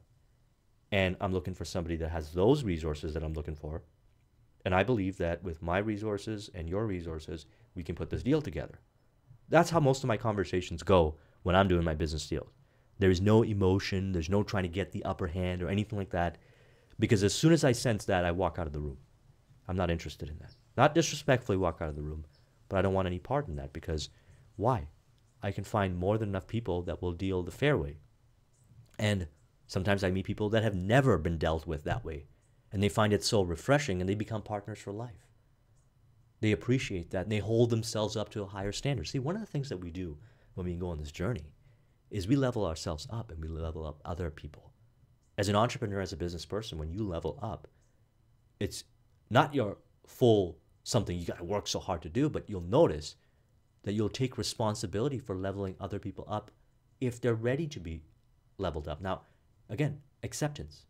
S1: And I'm looking for somebody that has those resources that I'm looking for. And I believe that with my resources and your resources, we can put this deal together. That's how most of my conversations go when I'm doing my business deals. There's no emotion, there's no trying to get the upper hand or anything like that. Because as soon as I sense that, I walk out of the room. I'm not interested in that. Not disrespectfully walk out of the room, but I don't want any part in that because why? I can find more than enough people that will deal the fair way. And sometimes I meet people that have never been dealt with that way, and they find it so refreshing and they become partners for life. They appreciate that and they hold themselves up to a higher standard. See, one of the things that we do when we go on this journey is we level ourselves up and we level up other people. As an entrepreneur, as a business person, when you level up, it's not your full something you got to work so hard to do, but you'll notice that you'll take responsibility for leveling other people up if they're ready to be leveled up. Now, again, acceptance.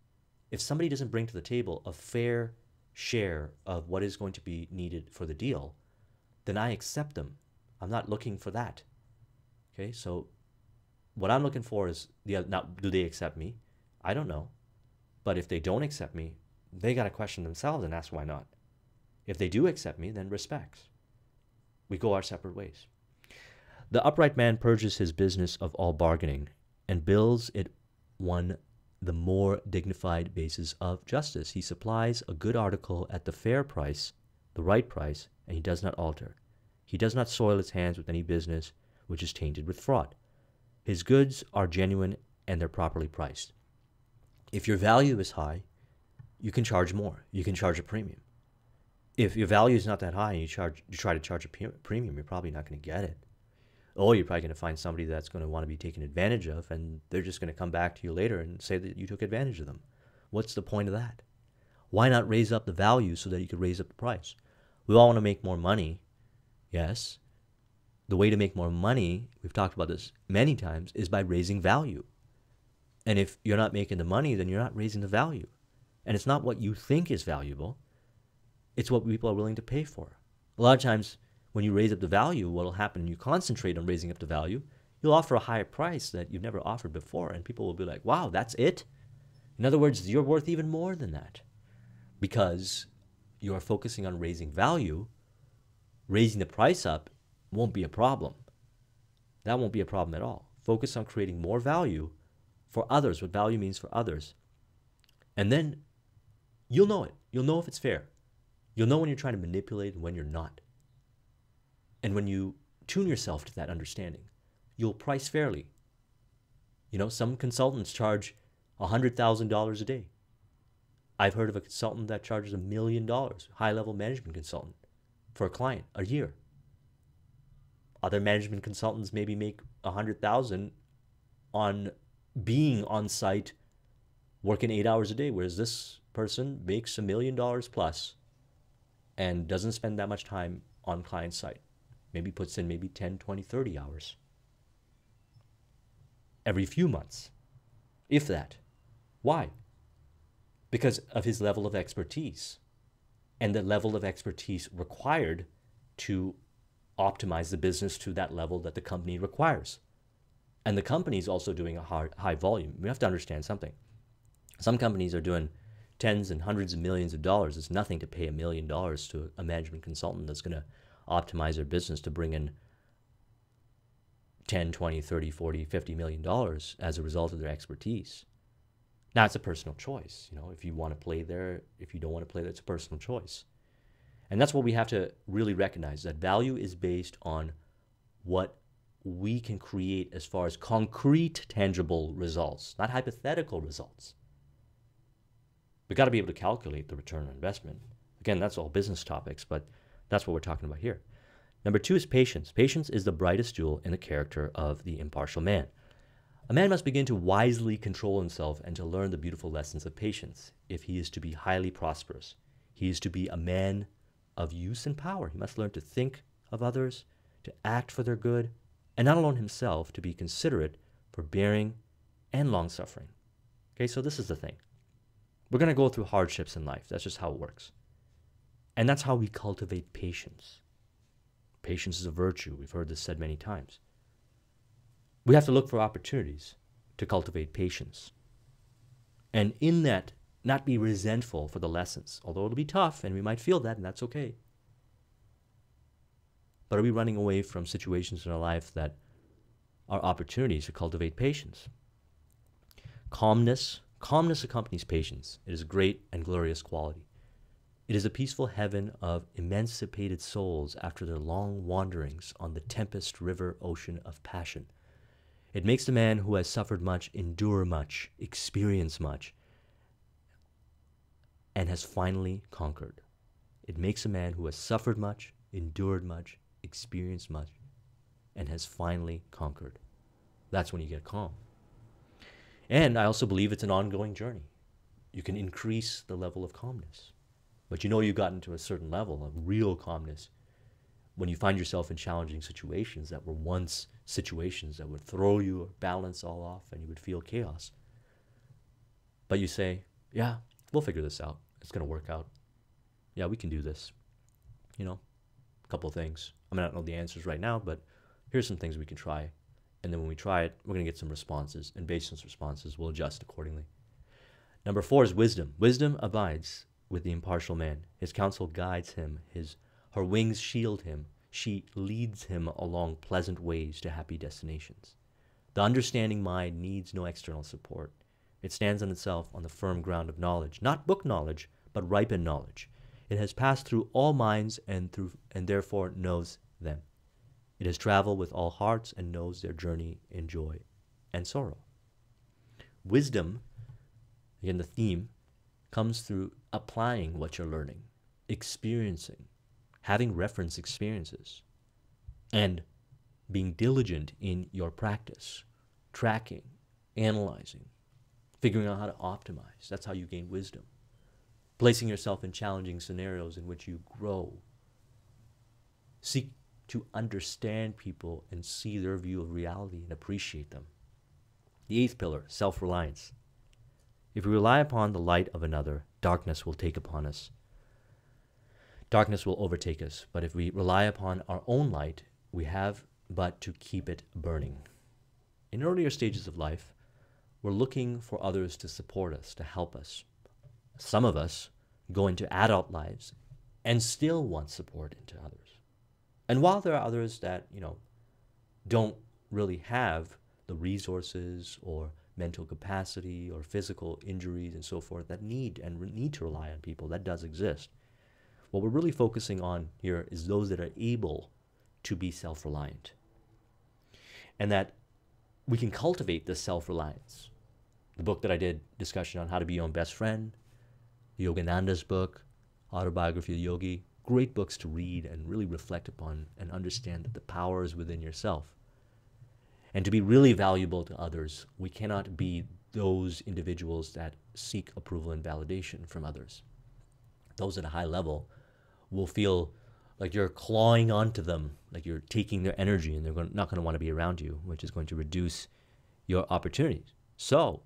S1: If somebody doesn't bring to the table a fair share of what is going to be needed for the deal, then I accept them. I'm not looking for that. Okay, so what I'm looking for is the now do they accept me? I don't know. But if they don't accept me, they got to question themselves and ask why not. If they do accept me, then respect. We go our separate ways. The upright man purges his business of all bargaining and builds it one the more dignified basis of justice. He supplies a good article at the fair price, the right price, and he does not alter. He does not soil his hands with any business which is tainted with fraud. His goods are genuine and they're properly priced. If your value is high, you can charge more. You can charge a premium. If your value is not that high and you charge, you try to charge a premium, you're probably not going to get it. Or you're probably going to find somebody that's going to want to be taken advantage of, and they're just going to come back to you later and say that you took advantage of them. What's the point of that? Why not raise up the value so that you could raise up the price? We all want to make more money, yes. The way to make more money, we've talked about this many times, is by raising value. And if you're not making the money, then you're not raising the value. And it's not what you think is valuable, it's what people are willing to pay for. A lot of times, when you raise up the value, what will happen, you concentrate on raising up the value, you'll offer a higher price that you've never offered before, and people will be like, wow, that's it? In other words, you're worth even more than that because you are focusing on raising value. Raising the price up won't be a problem. That won't be a problem at all. Focus on creating more value for others, what value means for others. And then you'll know it. You'll know if it's fair. You'll know when you're trying to manipulate and when you're not. And when you tune yourself to that understanding, you'll price fairly. You know, some consultants charge $100,000 a day. I've heard of a consultant that charges a million dollars, high level management consultant, for a client a year. Other management consultants maybe make a hundred thousand on being on site working eight hours a day, whereas this person makes a million dollars plus and doesn't spend that much time on client site. Maybe puts in maybe 10, 20, 30 hours every few months, if that. Why? Because of his level of expertise and the level of expertise required to optimize the business to that level that the company requires. And the company is also doing a high, high volume. We have to understand something. Some companies are doing tens and hundreds of millions of dollars. It's nothing to pay a million dollars to a management consultant that's going to optimize their business to bring in 10, 20, 30, 40, 50 million dollars as a result of their expertise. Now it's a personal choice. You know, if you want to play there, if you don't want to play there, it's a personal choice. And that's what we have to really recognize that value is based on what we can create as far as concrete, tangible results, not hypothetical results. We've got to be able to calculate the return on investment. Again, that's all business topics, but that's what we're talking about here. Number two is patience. Patience is the brightest jewel in the character of the impartial man. A man must begin to wisely control himself and to learn the beautiful lessons of patience if he is to be highly prosperous. He is to be a man of use and power. He must learn to think of others, to act for their good, and not alone himself to be considerate, forbearing, and long suffering. Okay, so this is the thing. We're going to go through hardships in life. That's just how it works. And that's how we cultivate patience. Patience is a virtue. We've heard this said many times. We have to look for opportunities to cultivate patience. And in that, not be resentful for the lessons, although it'll be tough and we might feel that, and that's okay. But are we running away from situations in our life that are opportunities to cultivate patience? Calmness. Calmness accompanies patience. It is a great and glorious quality. It is a peaceful heaven of emancipated souls after their long wanderings on the tempest river ocean of passion. It makes the man who has suffered much endure much, experience much, and has finally conquered. It makes a man who has suffered much, endured much, experienced much, and has finally conquered. That's when you get calm. And I also believe it's an ongoing journey. You can increase the level of calmness. But you know you've gotten to a certain level of real calmness when you find yourself in challenging situations that were once situations that would throw your balance all off and you would feel chaos. But you say, yeah, we'll figure this out. It's going to work out. Yeah, we can do this. You know, a couple things. I may not know the answers right now, but here's some things we can try. And then when we try it, we're going to get some responses. And based on those responses, we'll adjust accordingly. Number four is wisdom. Wisdom abides with the impartial man. His counsel guides him. His her wings shield him. She leads him along pleasant ways to happy destinations. The understanding mind needs no external support. It stands on itself on the firm ground of knowledge, not book knowledge, but ripened knowledge. It has passed through all minds and through and therefore knows them. It has traveled with all hearts and knows their journey in joy and sorrow. Wisdom, again the theme, comes through applying what you're learning, experiencing, having reference experiences, and being diligent in your practice, tracking, analyzing, figuring out how to optimize. That's how you gain wisdom placing yourself in challenging scenarios in which you grow. Seek to understand people and see their view of reality and appreciate them. The eighth pillar, self reliance. If we rely upon the light of another, darkness will take upon us. Darkness will overtake us. But if we rely upon our own light, we have but to keep it burning. In earlier stages of life, we're looking for others to support us, to help us. Some of us go into adult lives and still want support into others. And while there are others that, you know, don't really have the resources or mental capacity or physical injuries and so forth that need and need to rely on people, that does exist. What we're really focusing on here is those that are able to be self reliant. And that we can cultivate this self reliance. The book that I did discussion on how to be your own best friend, Yogananda's book, Autobiography of Yogi, great books to read and really reflect upon and understand that the power is within yourself. And to be really valuable to others, we cannot be those individuals that seek approval and validation from others. Those at a high level will feel like you're clawing onto them, like you're taking their energy, and they're not going to want to be around you, which is going to reduce your opportunities. So,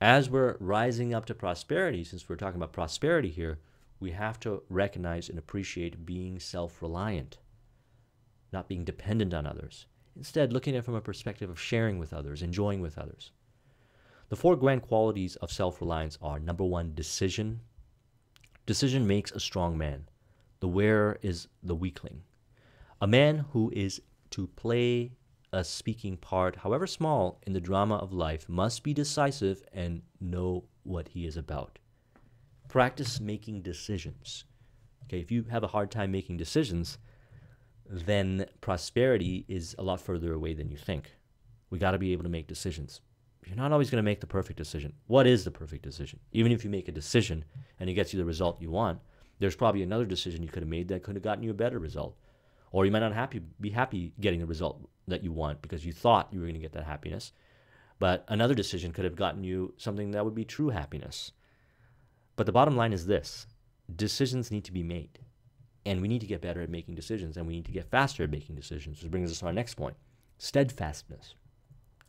S1: as we're rising up to prosperity, since we're talking about prosperity here, we have to recognize and appreciate being self reliant, not being dependent on others. Instead, looking at it from a perspective of sharing with others, enjoying with others. The four grand qualities of self reliance are number one, decision. Decision makes a strong man. The wearer is the weakling. A man who is to play a speaking part, however small, in the drama of life must be decisive and know what he is about. Practice making decisions. Okay, if you have a hard time making decisions, then prosperity is a lot further away than you think. We got to be able to make decisions. You're not always going to make the perfect decision. What is the perfect decision? Even if you make a decision and it gets you the result you want, there's probably another decision you could have made that could have gotten you a better result. Or you might not happy, be happy getting the result that you want because you thought you were going to get that happiness. But another decision could have gotten you something that would be true happiness. But the bottom line is this decisions need to be made. And we need to get better at making decisions and we need to get faster at making decisions, which brings us to our next point steadfastness.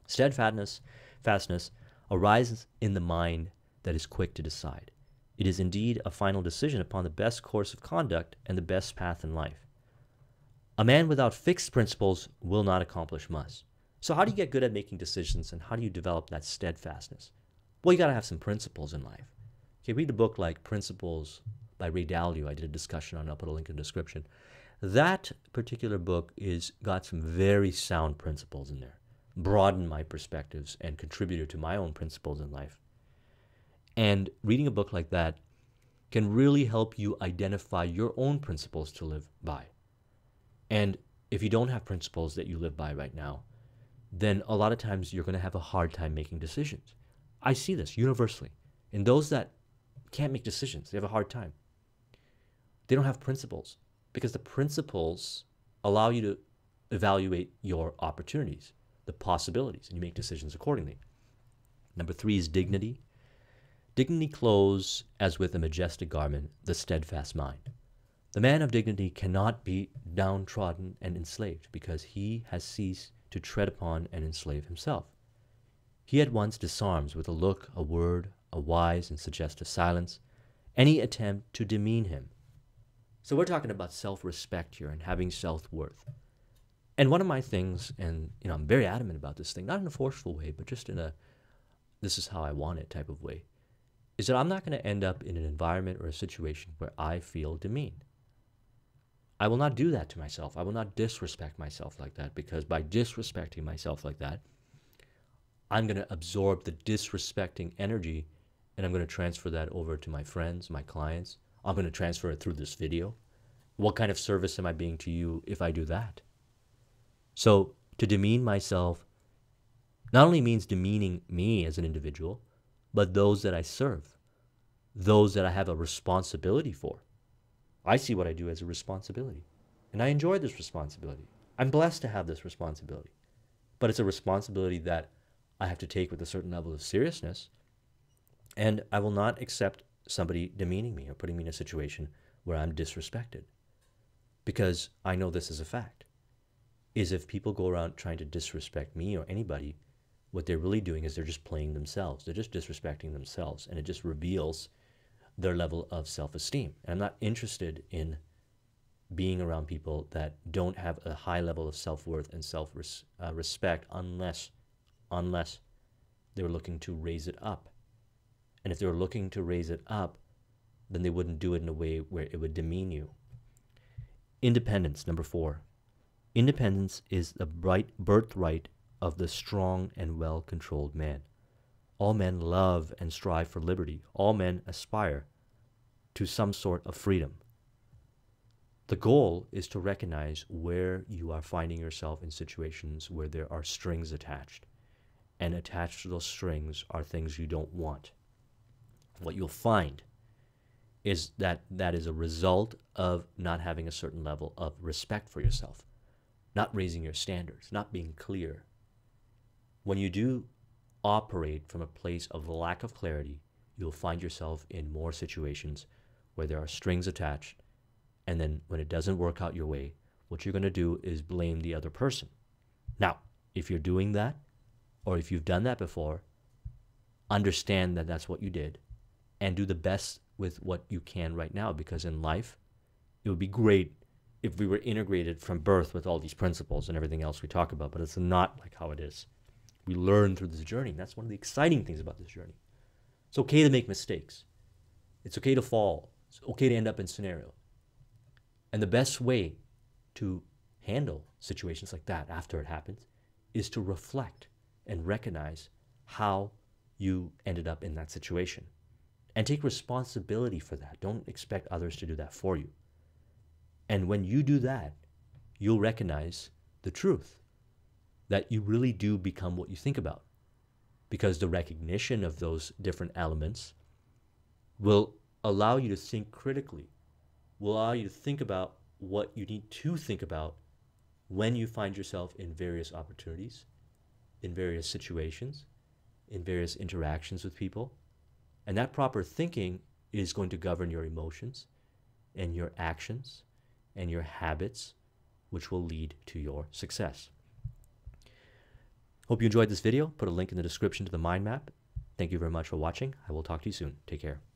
S1: Steadfastness fastness arises in the mind that is quick to decide. It is indeed a final decision upon the best course of conduct and the best path in life. A man without fixed principles will not accomplish much. So, how do you get good at making decisions and how do you develop that steadfastness? Well, you got to have some principles in life. Okay, read a book like Principles by Ray Dalio. I did a discussion on. I'll put a link in the description. That particular book is got some very sound principles in there broadened my perspectives and contributed to my own principles in life. And reading a book like that can really help you identify your own principles to live by. And if you don't have principles that you live by right now, then a lot of times you're going to have a hard time making decisions. I see this universally. In those that can't make decisions, they have a hard time. They don't have principles because the principles allow you to evaluate your opportunities the possibilities, and you make decisions accordingly. Number three is dignity. Dignity clothes, as with a majestic garment, the steadfast mind. The man of dignity cannot be downtrodden and enslaved because he has ceased to tread upon and enslave himself. He at once disarms with a look, a word, a wise and suggestive silence, any attempt to demean him. So we're talking about self respect here and having self worth. And one of my things, and you know, I'm very adamant about this thing, not in a forceful way, but just in a this is how I want it type of way, is that I'm not going to end up in an environment or a situation where I feel demeaned. I will not do that to myself. I will not disrespect myself like that because by disrespecting myself like that, I'm going to absorb the disrespecting energy and I'm going to transfer that over to my friends, my clients. I'm going to transfer it through this video. What kind of service am I being to you if I do that? So to demean myself not only means demeaning me as an individual, but those that I serve, those that I have a responsibility for. I see what I do as a responsibility, and I enjoy this responsibility. I'm blessed to have this responsibility, but it's a responsibility that I have to take with a certain level of seriousness, and I will not accept somebody demeaning me or putting me in a situation where I'm disrespected because I know this is a fact is if people go around trying to disrespect me or anybody, what they're really doing is they're just playing themselves. They're just disrespecting themselves, and it just reveals their level of self esteem. And I'm not interested in being around people that don't have a high level of self worth and self uh, respect unless, unless they're looking to raise it up. And if they were looking to raise it up, then they wouldn't do it in a way where it would demean you. Independence, number four. Independence is the bright birthright of the strong and well controlled man. All men love and strive for liberty. All men aspire to some sort of freedom. The goal is to recognize where you are finding yourself in situations where there are strings attached. And attached to those strings are things you don't want. What you'll find is that that is a result of not having a certain level of respect for yourself not raising your standards, not being clear. When you do operate from a place of lack of clarity, you'll find yourself in more situations where there are strings attached. And then when it doesn't work out your way, what you're going to do is blame the other person. Now, if you're doing that, or if you've done that before, understand that that's what you did and do the best with what you can right now because in life, it would be great if we were integrated from birth with all these principles and everything else we talk about, but it's not like how it is. We learn through this journey. That's one of the exciting things about this journey. It's okay to make mistakes. It's okay to fall. It's okay to end up in scenario. And the best way to handle situations like that after it happens is to reflect and recognize how you ended up in that situation and take responsibility for that. Don't expect others to do that for you. And when you do that, you'll recognize the truth that you really do become what you think about. Because the recognition of those different elements will allow you to think critically, will allow you to think about what you need to think about when you find yourself in various opportunities, in various situations, in various interactions with people. And that proper thinking is going to govern your emotions and your actions and your habits, which will lead to your success. Hope you enjoyed this video. Put a link in the description to the mind map. Thank you very much for watching. I will talk to you soon. Take care.